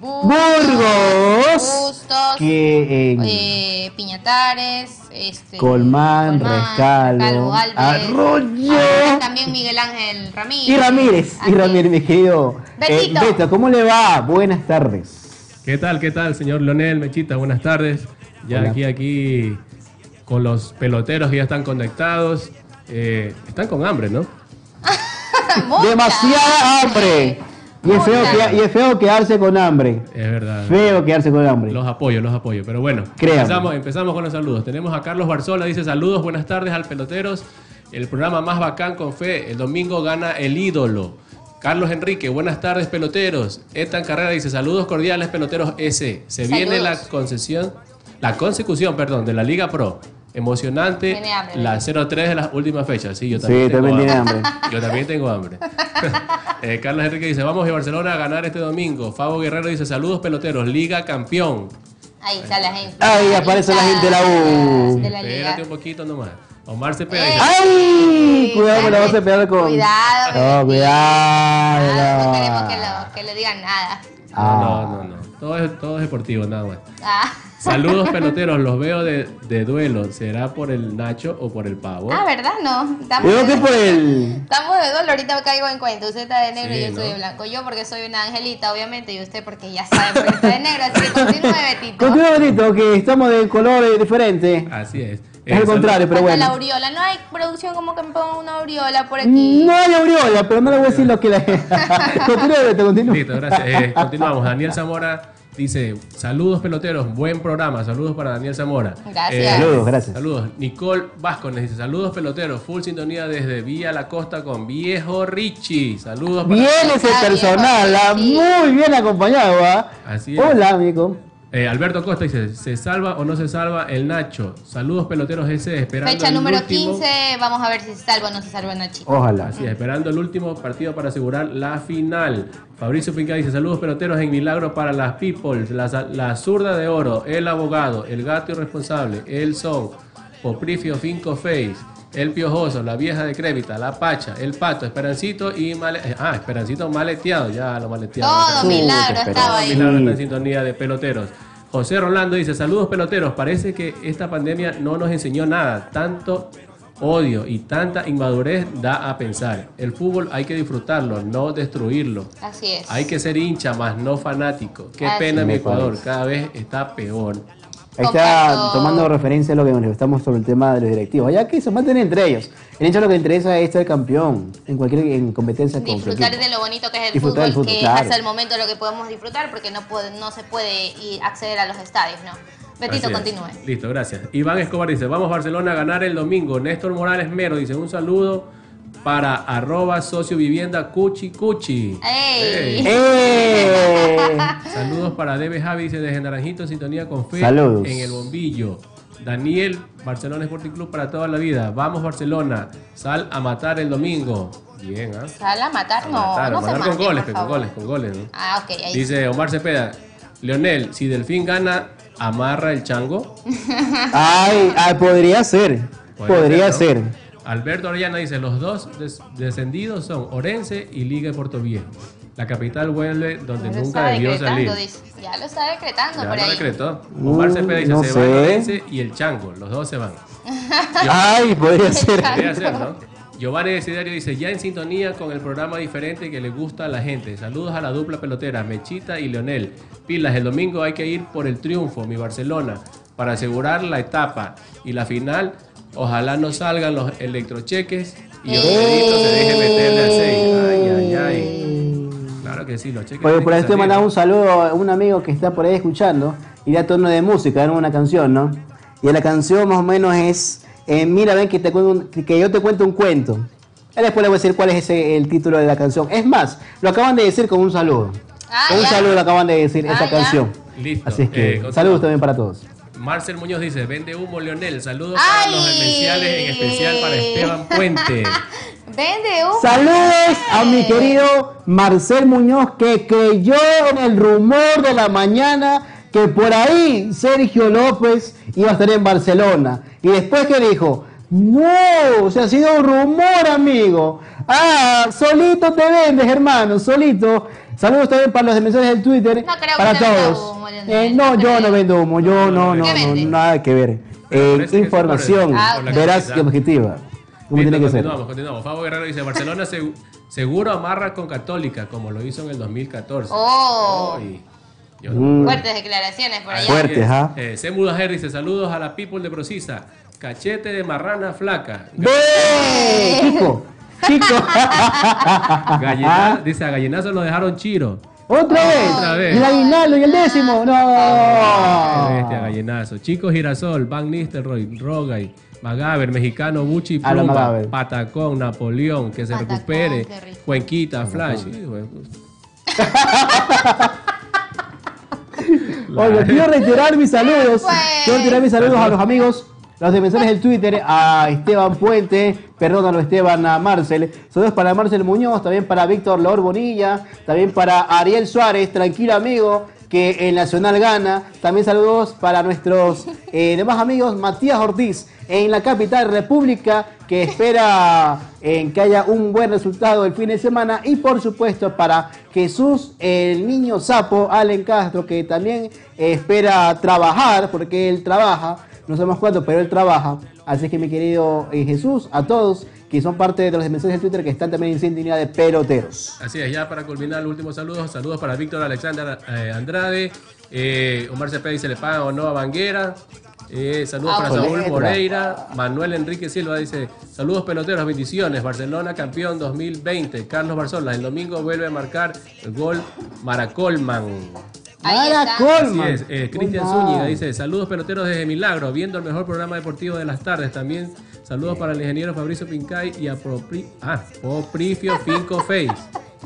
Burgos. Bustos, Que en eh, Piñatares, este, Colmán, Rescalvo, Alves, Arroyo. también Miguel Ángel Ramírez. y Ramírez, Así y Ramírez, mi querido eh, Betito. Beto, ¿cómo le va? Buenas tardes. ¿Qué tal, qué tal, señor Leonel Mechita? Buenas tardes. Ya Hola. aquí, aquí, con los peloteros que ya están conectados. Eh, están con hambre, ¿no? Demasiada hambre. Y es, feo que- y es feo quedarse con hambre. Es verdad. Feo quedarse con hambre. Los apoyo, los apoyo. Pero bueno, Créame. empezamos, empezamos con los saludos. Tenemos a Carlos Barzola, dice saludos, buenas tardes al Peloteros. El programa más bacán con fe. El domingo gana el ídolo. Carlos Enrique, buenas tardes, peloteros. Etan Carrera dice saludos cordiales, peloteros S. Se viene la concesión, la consecución, perdón, de la Liga Pro. Emocionante, Tiene hambre, la ¿verdad? 03 de las últimas fechas. Sí, yo también Sí, tengo también tiene hambre. hambre. Yo también tengo hambre. Eh, Carlos Enrique dice, vamos de Barcelona a ganar este domingo. Fabo Guerrero dice, saludos peloteros, Liga campeón. Ahí está la gente. Ahí aparece la gente de la U. De la liga. Espérate un poquito nomás. Omar Eh. dice, ¡Ay! Cuidado me la vas a pegar con. Cuidado. No, cuidado. No queremos que, lo- que le digan nada. Ah. no, no, no. Todo es, todo es deportivo, nada más. Ah, Saludos peloteros, los veo de, de duelo. ¿Será por el Nacho o por el Pavo? Ah, ¿verdad? No. Estamos Creo que de- por el. Estamos de duelo, ahorita caigo en cuenta. Usted está de negro Sí, y yo soy ¿no? de blanco. Yo porque soy una angelita, obviamente, y usted porque ya sabe porque está de negro. Así que continúe, Betito. Continúa, Benito, que estamos de colores diferentes. Así es. Es el contrario, pero Falta la bueno. aureola. No hay producción como que me ponga una aureola por aquí. No hay aureola, pero no le voy a decir lo que la. continúa, Beto, continúa. Listo, gracias. Eh, continuamos. Daniel Zamora dice, saludos peloteros, buen programa. Saludos para Daniel Zamora. Eh, Gracias. Saludos, gracias. Saludos. Nicole Vascones dice, saludos peloteros, full sintonía desde Villa La Costa con Viejo Richie. Saludos para... Bien ese personal, ah, sí. muy bien acompañado. ¿ah? Así es. Hola, amigo. Eh, Alberto Costa dice, ¿se salva o no se salva el Nacho? Saludos peloteros ese, esperando Fecha el número último- 15. Vamos a ver si se salva o no se salva Nachi. Ojalá. Así es, esperando el último partido para asegurar la final. Fabricio Finca dice, saludos peloteros en milagro para las people, la, la zurda de oro, el abogado, el gato irresponsable, el son, Poprifio Finco Face, el piojoso, la vieja de Crévita, la pacha, el pato, Esperancito y male... eh, ah, Esperancito maleteado, ya lo maleteado. Todo milagro estaba ahí. Milagro está en sintonía de peloteros. José Rolando dice, saludos peloteros, parece que esta pandemia no nos enseñó nada, tanto odio y tanta inmadurez da a pensar. El fútbol hay que disfrutarlo, no destruirlo. Así es. Hay que ser hincha, más no fanático. Qué Así pena mi. Ecuador, cada vez está peor. Ahí está tomando referencia a lo que manifestamos sobre el tema de los directivos. Ya que se mantienen entre ellos. El hincha lo que interesa es ser campeón en cualquier en competencia con disfrutar equipo. de lo bonito que es el Disfrutar fútbol, fútbol, que claro. es hasta el momento lo que podemos disfrutar porque no puede, no se puede ir acceder a los estadios, ¿no? Betito, continúe. Listo, gracias. Iván Escobar dice, vamos Barcelona a ganar el domingo. Néstor Morales Mero dice, un saludo para arroba socio vivienda cuchi cuchi. ¡Ey! ¡Eh! Saludos para Debe Javi, dice desde Naranjito, sintonía con fe Saludos. en el bombillo. Daniel, Barcelona Sporting Club para toda la vida. Vamos Barcelona, sal a matar el domingo. Bien, ¿ah? ¿Sal a matar? A No, matar, no a se matar mate, con goles, con goles, con goles. Ah, ok, ahí Dice Omar Cepeda, Leonel, si Delfín gana, amarra el chango. Ay, ay, podría ser. Podría Podría ser, ser. Alberto Orellana dice, los dos des- descendidos son Orense y Liga de Puerto Viejo. La capital vuelve donde Ya nunca debió salir. dice. Ya lo está decretando Ya por lo ahí. decretó. Omar Mm, Cepeda dice, no se va sé. Orense y el Chango. Los dos se van. Ay, podría ser. Podría ser, ¿no? Giovanni Desiderio dice, ya en sintonía con el programa diferente que le gusta a la gente. Saludos a la dupla pelotera, Mechita y Leonel. Pilas, el domingo hay que ir por el triunfo, mi Barcelona, para asegurar la etapa y la final. Ojalá no salgan los electrocheques y Oscarito se deje meter de a seis. Ay, ay, ay. Claro que sí, los cheques. Oye, por ahí salir. mandando un saludo a un amigo que está por ahí escuchando y da tono de música, era una canción, ¿no? Y la canción más o menos es, eh, mira, ven que, te cuento un- que yo te cuento un cuento. Y después le voy a decir cuál es ese, el título de la canción. Es más, lo acaban de decir con un saludo. Ah, con un ya. saludo lo acaban de decir Ah, esa ya. canción. Listo. Así es que, Eh, saludos también para todos. Marcel Muñoz dice, vende humo Leonel. Saludos para Ay. los especiales, en especial para Esteban Puente. Vende un. Saludos a mi querido Marcel Muñoz que creyó en el rumor de la mañana que por ahí Sergio López iba a estar en Barcelona. Y después que dijo, no, o sea, ha sido un rumor, amigo. Ah, solito te vendes, hermano, solito. Saludos también para los mensajes del Twitter, No creo que para todos. humo, Eh, no no, yo no vendo humo, yo no, no, ¿Qué no, nada que ver. Eh, información, Ah, veraz y objetiva. Como Listo, tiene que ser. continuamos, continuamos. Fabo Guerrero dice, Barcelona segu- seguro amarra con Católica, como lo hizo en el 2014. Oh. Ay, yo no Mm. Fuertes declaraciones por allá. Fuerte. Fuertes, ¿ah? Eh. Mudajer dice, saludos a la people de Procisa. Cachete de marrana flaca. ¡Ve! Chico, chico. Gallina, dice, a gallinazo lo dejaron chiro. ¿Otra vez? Otra vez. ¿Y el aguinaldo y el décimo? No. gallinazo. Chico Girasol, Van Nistelrooy, Rogay, Magaver, Mexicano, Buchi, Pluma. Patacón, Napoleón, que se Patacón, recupere. Cuenquita, Flash. Oye, quiero reiterar mis saludos. Pues. Quiero reiterar mis saludos a los amigos, los de mensajes del Twitter, a Esteban Puente, perdónalo Esteban, a Marcel. Saludos para Marcel Muñoz, también para Víctor Lor Bonilla, también para Ariel Suárez, tranquilo amigo, que el Nacional gana. También saludos para nuestros eh, demás amigos, Matías Ortiz, en la capital República, que espera en que haya un buen resultado el fin de semana. Y por supuesto para Jesús, el niño sapo, Allen Castro, que también eh, espera trabajar, porque él trabaja, no sabemos cuánto, pero él trabaja. Así que mi querido eh, Jesús, a todos que son parte de los mensajes de Twitter que están también en sintonía de peloteros. Así es, ya para culminar, los últimos saludos. Saludos para Víctor Alexander eh, Andrade. eh, Omar Cepeda dice, ¿le pagan o no a Banguera? Eh, saludos Ah, para. Saúl. Moreira. Manuel Enrique Silva dice, saludos peloteros, bendiciones. Barcelona campeón 2020. Carlos Barzola, el domingo vuelve a marcar el gol Maracolman. Ahí Mara está. Así Colman. es, eh, Cristian. Zúñiga dice, saludos peloteros desde Milagro, viendo el mejor programa deportivo de las tardes. También saludos para el ingeniero Fabricio Pincay y a Propri- ah, Poprifio Finco Face.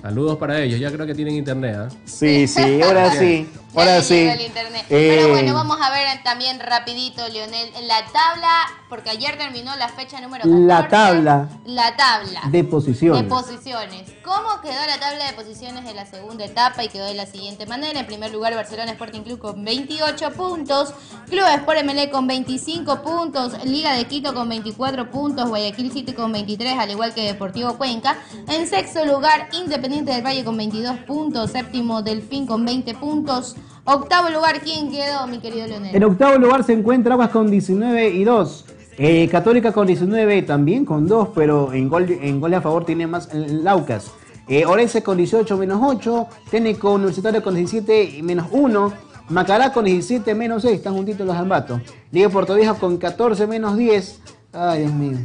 Saludos para ellos, ya creo que tienen internet. ¿ah? Sí, sí, ahora sí, ahora sí. internet. Eh, Pero bueno, vamos a ver también rapidito, Leonel, la tabla, porque ayer terminó la fecha número 14. La tabla. La tabla. De posiciones. De posiciones. ¿Cómo quedó la tabla de posiciones de la segunda etapa? Y quedó de la siguiente manera. En primer lugar, Barcelona Sporting Club con 28 puntos. Club Sport MLE con 25 puntos. Liga de Quito con 24 puntos. Guayaquil City con 23, al igual que Deportivo Cuenca. En sexto lugar, Independiente del Valle con 22 puntos. Séptimo, Delfín con 20 puntos. Octavo lugar, ¿quién quedó, mi querido Leonel? En octavo lugar se encuentra Aguas con 19 y 2. Eh, Católica con 19 también con 2, pero en gol, en gol a favor tiene más Laucas. Eh, Orense con 18 menos 8. Técnico Universitario con 17 y menos 1. Macará con 17 menos 6. Están juntitos los ambatos. Liga Portovieja con 14 menos 10. Ay, Dios mío.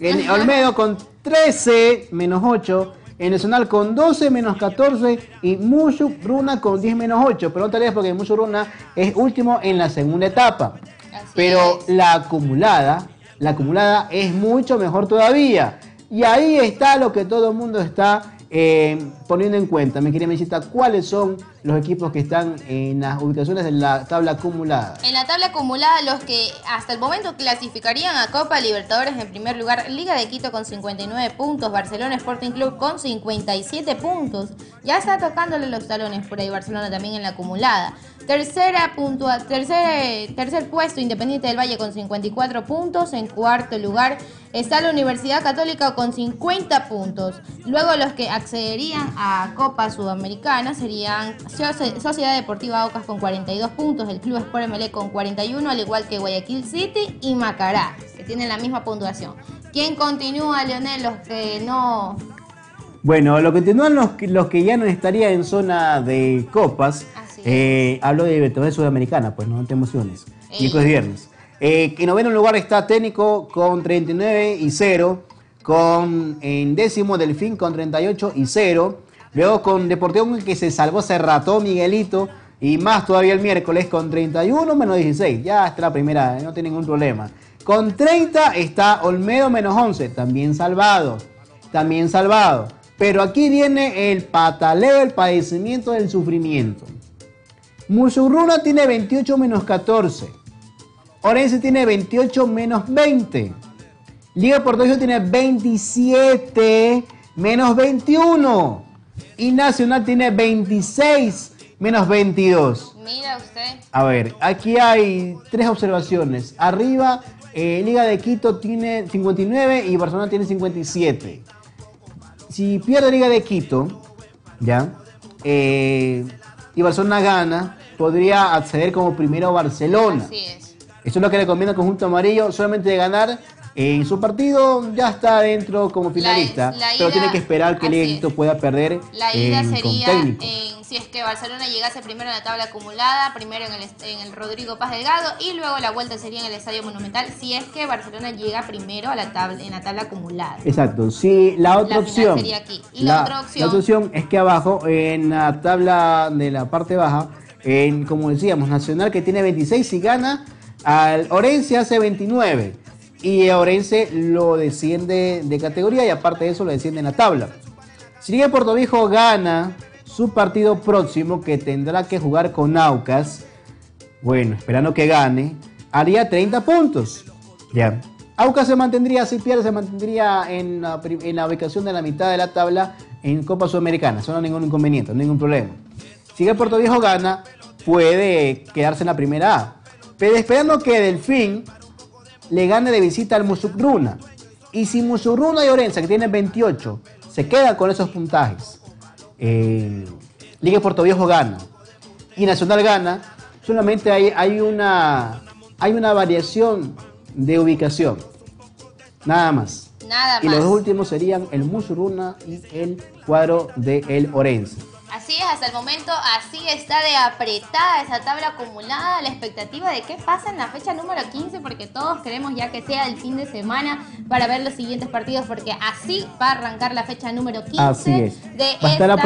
En Olmedo con 13 menos 8. En Nacional con 12 menos 14 y Mushu Runa con 10 menos 8. Pero no te porque Mushu Runa es último en la segunda etapa. Así Pero es. la acumulada, la acumulada es mucho mejor todavía. Y ahí está lo que todo el mundo está eh, poniendo en cuenta. Mi querida Mesita, ¿cuáles son los equipos que están en las ubicaciones de la tabla acumulada. En la tabla acumulada, los que hasta el momento clasificarían a Copa Libertadores en primer lugar, Liga de Quito con 59 puntos, Barcelona Sporting Club con 57 puntos. Ya está tocándole los talones por ahí Barcelona también en la acumulada. Tercera puntua, tercer, tercer puesto Independiente del Valle con 54 puntos. En cuarto lugar está la Universidad Católica con 50 puntos. Luego los que accederían a Copa Sudamericana serían Sociedad Deportiva Ocas con 42 puntos, el Club Sport MLE con 41, al igual que Guayaquil City y Macará, que tienen la misma puntuación. ¿Quién continúa, Leonel? Los que no... Bueno, lo continúan los, los que ya no estarían en zona de copas. Eh, hablo de Libertadores Sudamericana, pues no te emociones. Nico es viernes. Eh, en noveno lugar está Técnico con 39 y 0. Con en décimo Delfín con 38 y 0. Luego con Deportivo que se salvó, se rató Miguelito. Y más todavía el miércoles con 31 menos 16. Ya está la primera, no tiene ningún problema. Con 30 está Olmedo menos 11. También salvado. También salvado. Pero aquí viene el pataleo, el padecimiento del sufrimiento. Musurruna tiene 28 menos 14. Orense tiene 28 menos 20. Liga Portoyo tiene 27 menos 21. Y Nacional tiene 26 menos 22. Mira usted. A ver, aquí hay tres observaciones. Arriba, eh, Liga de Quito tiene 59 y Barcelona tiene 57. Si pierde Liga de Quito, ya, eh, y Barcelona gana, podría acceder como primero Barcelona. Así es. Eso es lo que recomienda el conjunto amarillo, solamente de ganar en su partido ya está dentro como finalista, pero tiene que esperar que el éxito pueda perder. La ida sería en, si es que Barcelona llegase primero en la tabla acumulada, primero en el, en el Rodrigo Paz Delgado y luego la vuelta sería en el Estadio Monumental si es que Barcelona llega primero a la tabla, en la tabla acumulada. Exacto, si la otra opción, Y la, otra opción, la otra opción es que abajo en la tabla de la parte baja en, como decíamos, Nacional que tiene 26 y gana, al Orense hace 29 y Orense lo desciende de categoría y aparte de eso lo desciende en la tabla. Si Liga gana su partido próximo que tendrá que jugar con Aucas, bueno, esperando que gane, haría 30 puntos. Ya. Aucas se mantendría, si pierde, se mantendría en la, en la ubicación de la mitad de la tabla en Copa Sudamericana. Eso no ningún inconveniente, no ningún problema. Si Liga Puerto Viejo gana, puede quedarse en la primera A. Pero esperando que Delfín le gane de visita al Musurruna. Y si Musurruna y Orense, que tienen 28, se queda con esos puntajes, eh, Liga Puerto Viejo gana y Nacional gana, solamente hay, hay, una, hay una variación de ubicación. Nada más. Nada y los dos últimos serían el Musurruna y el cuadro de el Orense. Así es, hasta el momento así está de apretada esa tabla acumulada, la expectativa de qué pasa en la fecha número 15, porque todos queremos ya que sea el fin de semana para ver los siguientes partidos, porque así va a arrancar la fecha número 15 de esta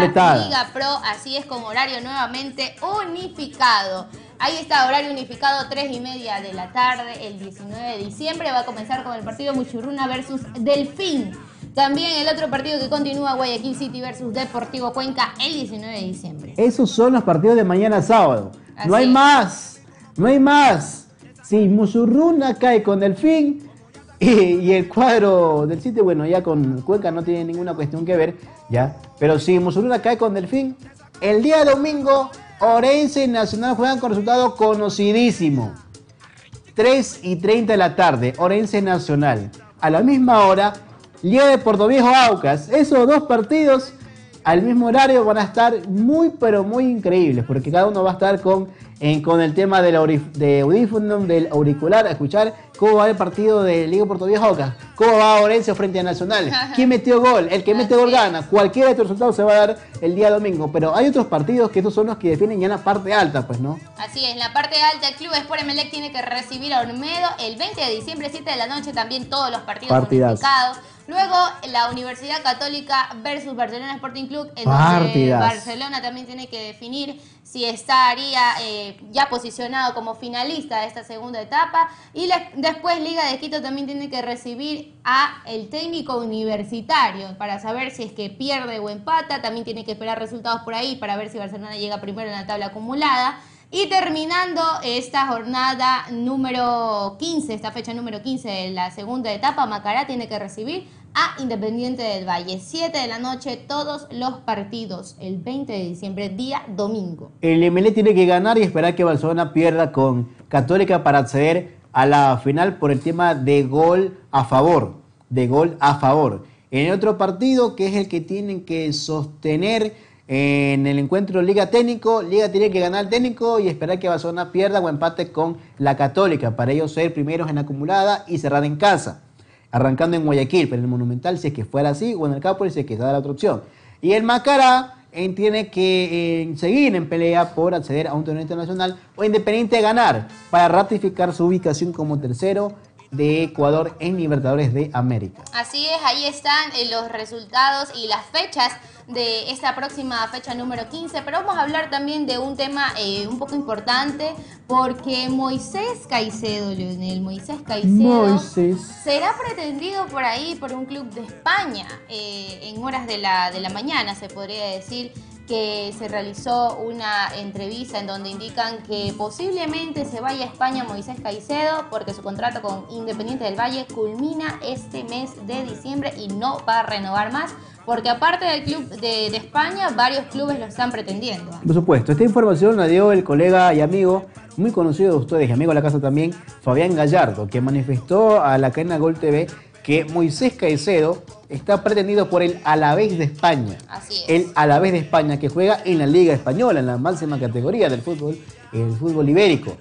Liga Pro, así es con horario nuevamente unificado. Ahí está, horario unificado, 3 y media de la tarde, el 19 de diciembre. Va a comenzar con el partido Muchurruna versus Delfín. También el otro partido que continúa Guayaquil City versus Deportivo Cuenca el 19 de diciembre. Esos son los partidos de mañana sábado. no hay más, no hay más. Si Musurruna cae con Delfín y, y, el cuadro del City, bueno, ya con Cuenca no tiene ninguna cuestión que ver, ya. Pero si Musurruna cae con Delfín, el día domingo Orense y Nacional juegan con resultado conocidísimo. 3 y 30 de la tarde, Orense Nacional. A la misma hora, Liga de Puerto Viejo Aucas. Esos dos partidos al mismo horario van a estar muy, pero muy increíbles, porque cada uno va a estar con, con el tema del de audífono, del auricular, a escuchar cómo va el partido de Liga Puerto Viejo Aucas, cómo va Orense frente a Nacional, quién metió gol, el que mete gol gana, cualquiera de estos resultados se va a dar el día domingo, pero hay otros partidos que estos son los que definen ya en la parte alta, pues, ¿no? Así es, la parte alta, el Club Sport Emelec tiene que recibir a Olmedo el 20 de diciembre, 7 de la noche, también todos los partidos unificados. Luego la Universidad Católica versus Barcelona Sporting Club, en donde Barcelona también tiene que definir si estaría eh, ya posicionado como finalista de esta segunda etapa. Y después Liga de Quito también tiene que recibir a el técnico universitario para saber si es que pierde o empata. También tiene que esperar resultados por ahí para ver si Barcelona llega primero en la tabla acumulada. Y terminando esta jornada número 15, esta fecha número 15 de la segunda etapa, Macará tiene que recibir a Independiente del Valle. 7 de la noche, todos los partidos, el 20 de diciembre, día domingo. El MLE tiene que ganar y esperar que Barcelona pierda con Católica para acceder a la final por el tema de gol a favor. De gol a favor. En el otro partido, que es el que tienen que sostener en el encuentro Liga Técnico, Liga tiene que ganar el técnico y esperar que Barcelona pierda o empate con la Católica para ellos ser primeros en acumulada y cerrar en casa arrancando en Guayaquil, pero en el Monumental si es que fuera así, o en el Capoli si es que da la otra opción. Y el Macará eh, tiene que eh, seguir en pelea por acceder a un torneo internacional o Independiente ganar para ratificar su ubicación como tercero de Ecuador en Libertadores de América. Así es, ahí están eh, los resultados y las fechas de esta próxima fecha número 15, pero vamos a hablar también de un tema eh, un poco importante porque Moisés Caicedo, Leonel, Moisés Caicedo Moisés. será pretendido por ahí por un club de España eh, en horas de la, de la mañana, se podría decir que se realizó una entrevista en donde indican que posiblemente se vaya a España Moisés Caicedo porque su contrato con Independiente del Valle culmina este mes de diciembre y no va a renovar más porque aparte del club de, de España varios clubes lo están pretendiendo. Por supuesto, esta información la dio el colega y amigo, muy conocido de ustedes y amigo de la casa también, Fabián Gallardo, que manifestó a la cadena Gol TV que Moisés Caicedo está pretendido por el Alavés de España. Así es. El Alavés de España, que juega en la Liga Española, en la máxima categoría del fútbol, el fútbol ibérico.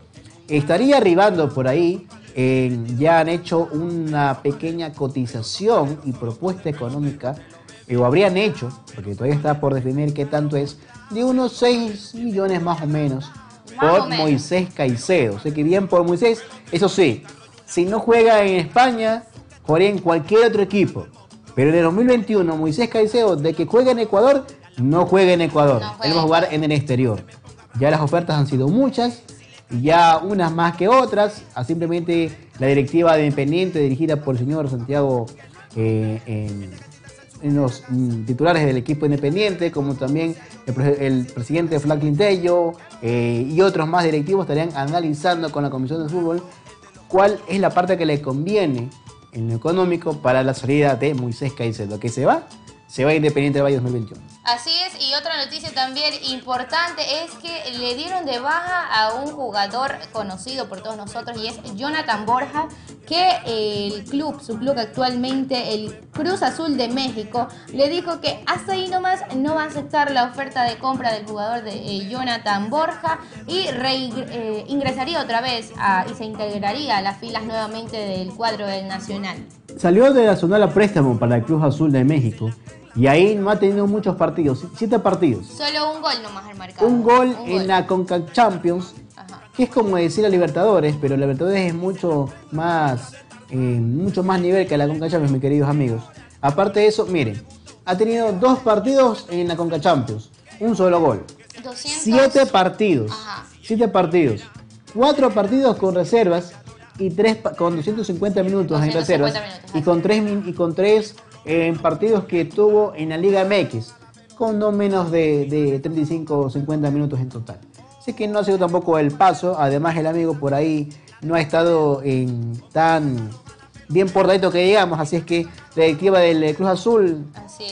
Estaría arribando por ahí, eh, ya han hecho una pequeña cotización y propuesta económica, eh, o habrían hecho, porque todavía está por definir qué tanto es, de unos 6 millones más o menos Más por o menos. Moisés Caicedo. O sea que bien por Moisés, eso sí, si no juega en España, jugaría en cualquier otro equipo. Pero en el 2021, Moisés Caicedo, de que juega en Ecuador, no juega en Ecuador. No juega Él va a jugar en el exterior. Ya las ofertas han sido muchas, ya unas más que otras. A simplemente la directiva de Independiente, dirigida por el señor Santiago, eh, en, en los mm, titulares del equipo Independiente, como también el presidente Franklin Tello eh, y otros más directivos estarían analizando con la Comisión de Fútbol cuál es la parte que le conviene en lo económico para la salida de Moisés Caicedo. Que se va, se va Independiente del Valle 2021. Así es, y otra noticia también importante es que le dieron de baja a un jugador conocido por todos nosotros y es Jonathan Borja, que el club, su club actualmente, el Cruz Azul de México, le dijo que hasta ahí nomás no va a aceptar la oferta de compra del jugador de eh, Jonathan Borja y eh, ingresaría otra vez y se integraría a las filas nuevamente del cuadro del Nacional. Salió de la zona a préstamo para el Cruz Azul de México y ahí no ha tenido muchos partidos, siete partidos. Solo un gol nomás al marcado. Un gol Un en la Conca Champions, Ajá. que es como decir a Libertadores, pero la Libertadores es mucho más, eh, mucho más nivel que la Conca Champions, mis queridos amigos. Aparte de eso, miren, ha tenido dos partidos en la Conca Champions, un solo gol. 200 Siete partidos, Ajá. siete partidos, cuatro partidos con reservas y tres con 250 minutos en 250 reservas minutos, y con tres min- y con tres eh, partidos que tuvo en la Liga MX con no menos de, de 35 o 50 minutos en total. Así que no ha sido tampoco el paso, además el amigo por ahí no ha estado en tan bien portadito que digamos, así es que la directiva del Cruz Azul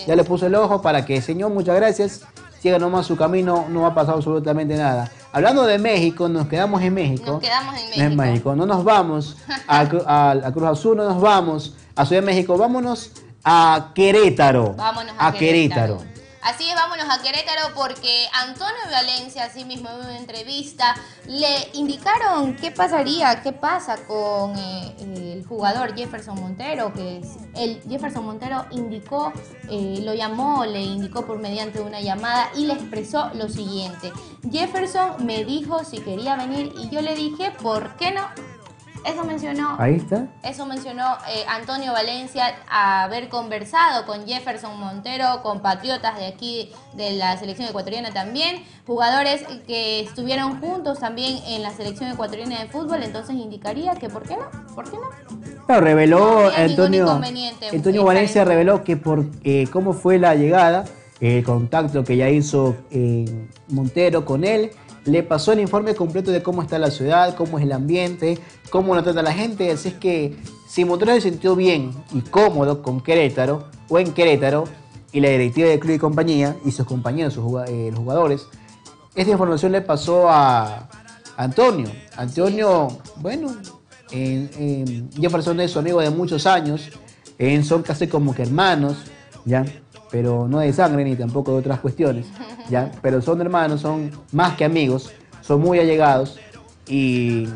ya le puso el ojo para que, señor, muchas gracias, siga nomás su camino, no va a pasar absolutamente nada. Hablando de México, nos quedamos en México. Nos quedamos en México. No nos vamos a, Cru- a- a Cruz Azul, no nos vamos a Ciudad de México, vámonos a Querétaro. Vámonos a, Querétaro. Así es, vámonos a Querétaro porque Antonio Valencia, así mismo en una entrevista, le indicaron qué pasaría, qué pasa con eh, el jugador Jefferson Montero, que es- el Jefferson Montero indicó, eh, lo llamó, le indicó por mediante una llamada y le expresó lo siguiente. Jefferson me dijo si quería venir y yo le dije, ¿por qué no? Eso mencionó Ahí está. Eso mencionó eh, Antonio Valencia, haber conversado con Jefferson Montero, compatriotas de aquí de la selección ecuatoriana también, jugadores que estuvieron juntos también en la selección ecuatoriana de fútbol, entonces indicaría que ¿por qué no? ¿Por qué no? Claro, reveló No Antonio, Antonio Valencia reveló que por eh, cómo fue la llegada, el contacto que ya hizo eh, Montero con él, le pasó el informe completo de cómo está la ciudad, cómo es el ambiente, cómo lo trata la gente. Así es que si Montero se sintió bien y cómodo con Querétaro o en Querétaro, y la directiva del club y compañía y sus compañeros, sus eh, jugadores, esta información le pasó a Antonio. Antonio, bueno, eh, eh, Jefferson es su amigo de muchos años, eh, son casi como que hermanos, ¿ya? Pero no de sangre ni tampoco de otras cuestiones, ¿ya? Pero son hermanos, son más que amigos, son muy allegados y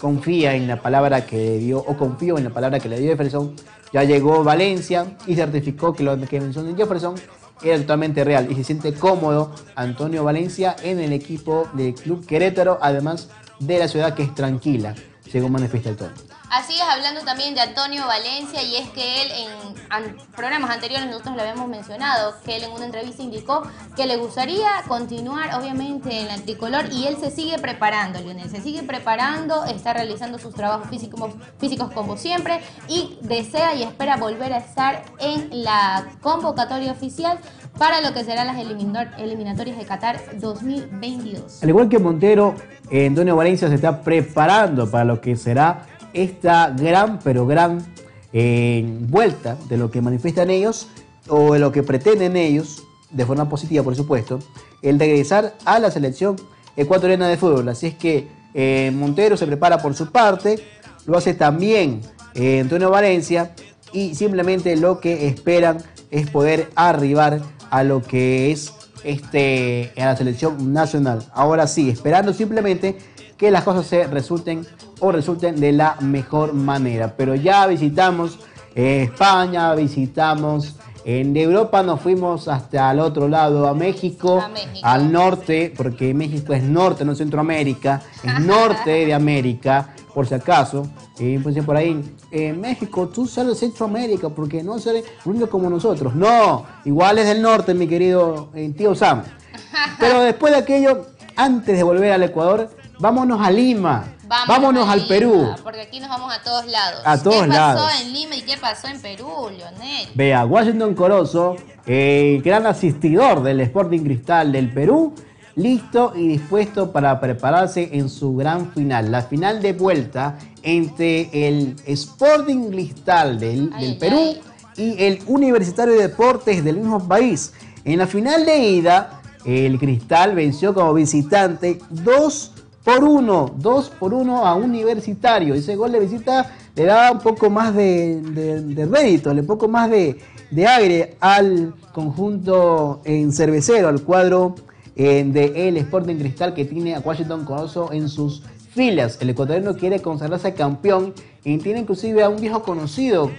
confía en la palabra que le dio, o confío en la palabra que le dio Jefferson. Ya llegó Valencia y certificó que lo que mencionó Jefferson era totalmente real y se siente cómodo Antonio Valencia en el equipo del Club Querétaro, además de la ciudad que es tranquila, según manifiesta Antonio. Así es, hablando también de Antonio Valencia, y es que él en programas anteriores nosotros lo habíamos mencionado, que él en una entrevista indicó que le gustaría continuar obviamente en la tricolor y él se sigue preparando, Lionel, se sigue preparando, está realizando sus trabajos físicos, físicos como siempre y desea y espera volver a estar en la convocatoria oficial para lo que serán las eliminatorias de Qatar 2022. Al igual que Montero, eh, Antonio Valencia se está preparando para lo que será esta gran, pero gran eh, vuelta de lo que manifiestan ellos o de lo que pretenden ellos, de forma positiva por supuesto, el regresar a la selección ecuatoriana de fútbol. Así es que eh, Montero se prepara por su parte, lo hace también eh, Antonio Valencia y simplemente lo que esperan es poder arribar a lo que es este, a la selección nacional. Ahora sí, esperando simplemente que las cosas se resulten o resulten de la mejor manera. Pero ya visitamos eh, España, visitamos en Europa, nos fuimos hasta el otro lado, a México, A México. al norte, porque México es norte, no Centroamérica, es norte de América, por si acaso. Y pues por ahí, en México, tú sales de Centroamérica, porque no sales único como nosotros. No, igual es del norte, mi querido eh, tío Sam. Pero después de aquello, antes de volver al Ecuador, vámonos a Lima, vámonos, a al Perú. Porque aquí nos vamos a todos lados. A todos ¿Qué lados. pasó en Lima y qué pasó en Perú, Leonel? Vea, Washington Corozo, el gran asistidor del Sporting Cristal del Perú, listo y dispuesto para prepararse en su gran final, la final de vuelta entre el Sporting Cristal del, Ay, del ay, Perú ay. y el Universitario de Deportes del mismo país. En la final de ida, el Cristal venció como visitante 2 por 1, 2 por 1 a Universitario. Ese gol de visita le da un poco más de, de, de rédito, un poco más de, de aire al conjunto en cervecero, al cuadro eh, de el Sporting Cristal que tiene a Washington Corozo en sus filas. El ecuatoriano quiere consagrarse campeón y tiene inclusive a un viejo conocido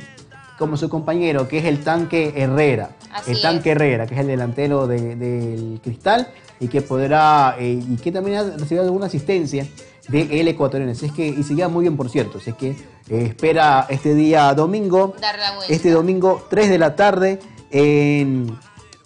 como su compañero, que es el tanque Herrera. Así el tanque es. Herrera, que es el delantero de- del Cristal y que podrá, eh, y que también ha recibido alguna asistencia de el ecuatoriano. Así es que, y se lleva muy bien, por cierto. Así es que eh, espera este día domingo, este domingo 3 de la tarde, en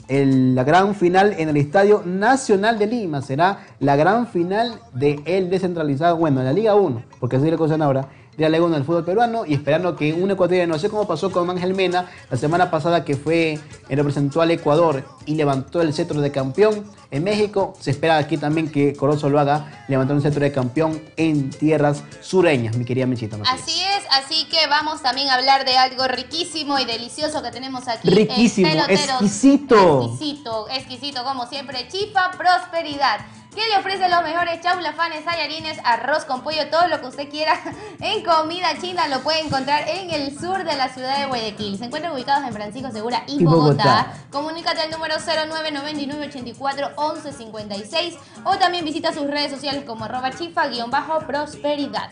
el- la gran final en el Estadio Nacional de Lima. Será la gran final de el descentralizado, bueno, de la Liga 1, porque así le cosa ahora, de la 1 del fútbol peruano y esperando que un ecuatoriano, no sé cómo pasó con Ángel Mena la semana pasada que fue, eh, representó al Ecuador y levantó el cetro de campeón en México, se espera aquí también que Corozo lo haga, levantando el cetro de campeón en tierras sureñas, mi querida Michita. Así es, así que vamos también a hablar de algo riquísimo y delicioso que tenemos aquí. en Riquísimo, exquisito. Exquisito, exquisito, como siempre. Chifa Prosperidad. Que le ofrece los mejores chaulafanes, tallarines, arroz con pollo, todo lo que usted quiera en comida china lo puede encontrar en el sur de la ciudad de Guayaquil. Se encuentran ubicados en Francisco Segura y, Y Bogotá. Bogotá. Comunícate al número 0999841156 o también visita sus redes sociales como arroba chifa-prosperidad.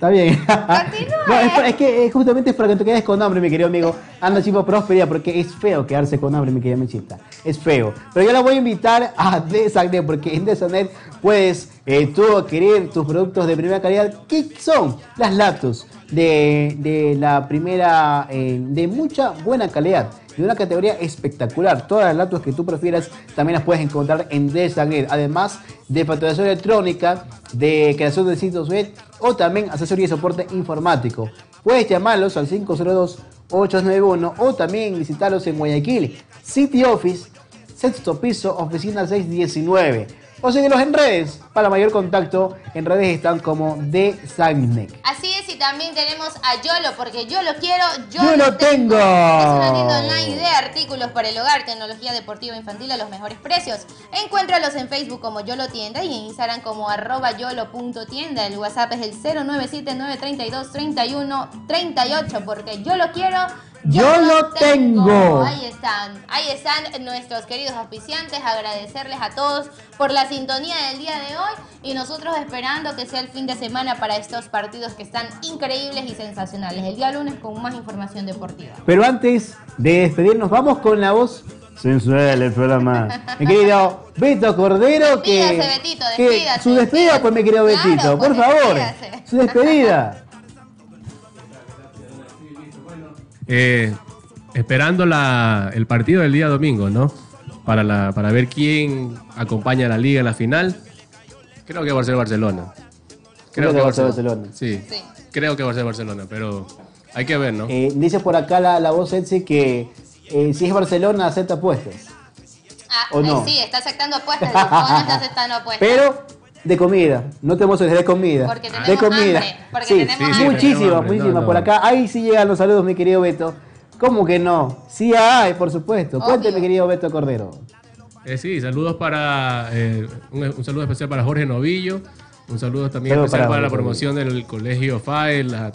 Está bien. Continúe. No, es, es que eh, justamente es para que te quedes con hambre, mi querido amigo. Anda, chico, prosperidad, porque es feo quedarse con hambre, mi querida Mechita. Es feo. Pero yo la voy a invitar a Desagnet, porque en Desagnet puedes eh, tú adquirir tus productos de primera calidad. ¿Qué son? Las laptops de, de la primera, eh, de mucha buena calidad. De una categoría espectacular. Todas las laptops que tú prefieras también las puedes encontrar en Desagnet. Además de facturación electrónica, de creación de sitios web o también asesoría y soporte informático. Puedes llamarlos al 502-891 o también visitarlos en Guayaquil, City Office, sexto piso, oficina 619. O síguelos en redes. Para mayor contacto, en redes están como de. Así también tenemos a Yolo, porque yo lo quiero, yo, Yo lo tengo. Es una tienda online de artículos para el hogar, tecnología deportiva infantil a los mejores precios. Encuéntralos en Facebook como Yolo Tienda y en Instagram como arroba yolo.tienda. El WhatsApp es el 097-932-3138, porque yo lo quiero. Yo lo tengo. Ahí están, ahí están nuestros queridos auspiciantes. Agradecerles a todos por la sintonía del día de hoy y nosotros esperando que sea el fin de semana para estos partidos que están increíbles y sensacionales. El día lunes con más información deportiva. Pero antes de despedirnos, vamos con la voz sensual del programa. Mi querido Beto Cordero, que, Despídase, Betito, que despídase, su despedida, pues mi querido Claro, Betito, pues, por favor, despídase. su despedida. Eh, esperando la, el partido del día domingo, ¿no? Para, la, para ver quién acompaña a la liga en la final. Creo que va a ser Barcelona. Creo que va a ser Barcelona. Sí, Sí. creo que va a ser Barcelona, pero hay que ver, ¿no? Eh, dice por acá la, la voz Etsy que eh, si es Barcelona acepta apuestas, Ah, ¿O no? eh, sí, está aceptando apuestas. no está aceptando apuestas. pero de comida, no te emociones, de comida. Porque tenemos de comida. hambre, porque sí, tenemos Sí, hambre. tenemos no. Por acá, ahí sí llegan los saludos, mi querido Beto. ¿Cómo que no? Sí hay, por supuesto. Obvio. Cuénteme, querido Beto Cordero. Eh, sí, saludos para. eh, un, un saludo especial para Jorge Novillo. Un saludo también Saludos especial para para, la promoción del colegio FAE, la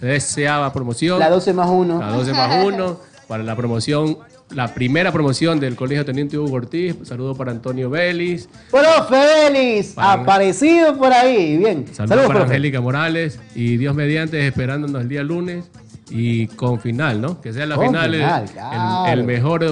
deseaba promoción. La 12 más 1. La 12 más 1. Para la promoción, la primera promoción del colegio Teniente Hugo Ortiz. Saludo para Antonio Vélez. ¡Profe! Para- Aparecido por ahí. Bien. Saludos Saludos, para profe. Angélica Morales. Y Dios mediante, esperándonos el día lunes. Y con final, ¿no? Que sea la Con final, el- final, el, claro. el mejor,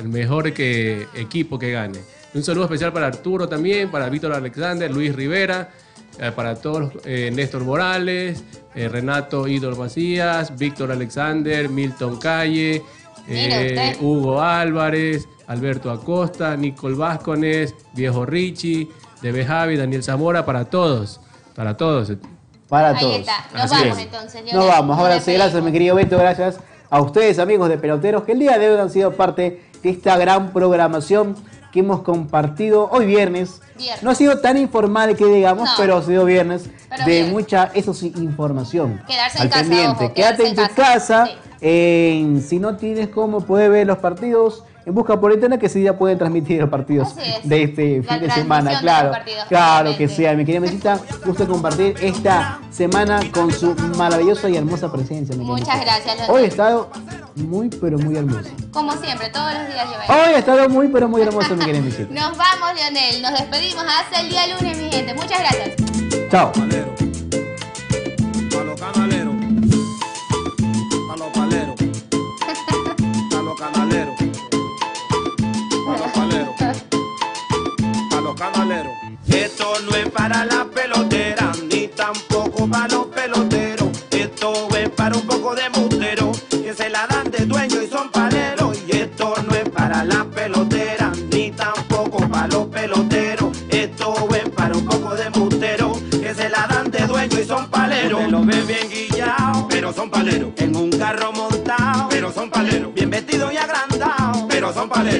el mejor que, equipo que gane. Un saludo especial para Arturo también, para Víctor Alexander, Luis Rivera, eh, para todos, eh, Néstor Morales, eh, Renato Idol Macías, Víctor Alexander, Milton Calle, eh. Hugo Álvarez, Alberto Acosta, Nicole Vázquez, Viejo Richie, Debe Javi, Daniel Zamora, para todos, para todos. Para Ahí todos. está. Nos Así vamos es. entonces. Nos Lionel. vamos. Ahora sí, gracias, mi querido Beto. Gracias a ustedes, amigos de Peloteros, que el día de hoy han sido parte de esta gran programación que hemos compartido hoy viernes. Viernes. No ha sido tan informal que digamos, No. pero ha sido viernes Pero de bien. mucha, eso sí, información. Quedarse en casa, pendiente. ojo, Quédate en tu casa. casa. Sí. En- si no tienes cómo poder ver los partidos, en busca por internet que sí ya pueden transmitir los partidos es. de este La fin de semana. de Claro, partidos, claro que sea. Mi querida Mesita, gusto compartir esta semana con su maravillosa y hermosa presencia. Muchas gracias. Hoy ha estado muy, pero muy hermoso. Como siempre, todos los días lleva. Hoy ha estado muy, pero muy hermoso, mi querida Mesita. Nos vamos, Leonel. Nos despedimos hasta el día lunes, mi gente. Muchas gracias. Chao. Esto no es para la pelotera, ni tampoco para los peloteros. Esto es para un poco de mustero, que se la dan de dueño y son paleros. Y esto no es para la pelotera, ni tampoco para los peloteros. Esto es para un poco de mustero, que se la dan de dueño y son paleros. Usted lo ve bien guillao, pero son paleros. En un carro montado, pero son paleros. Bien vestido y agrandado, pero son paleros.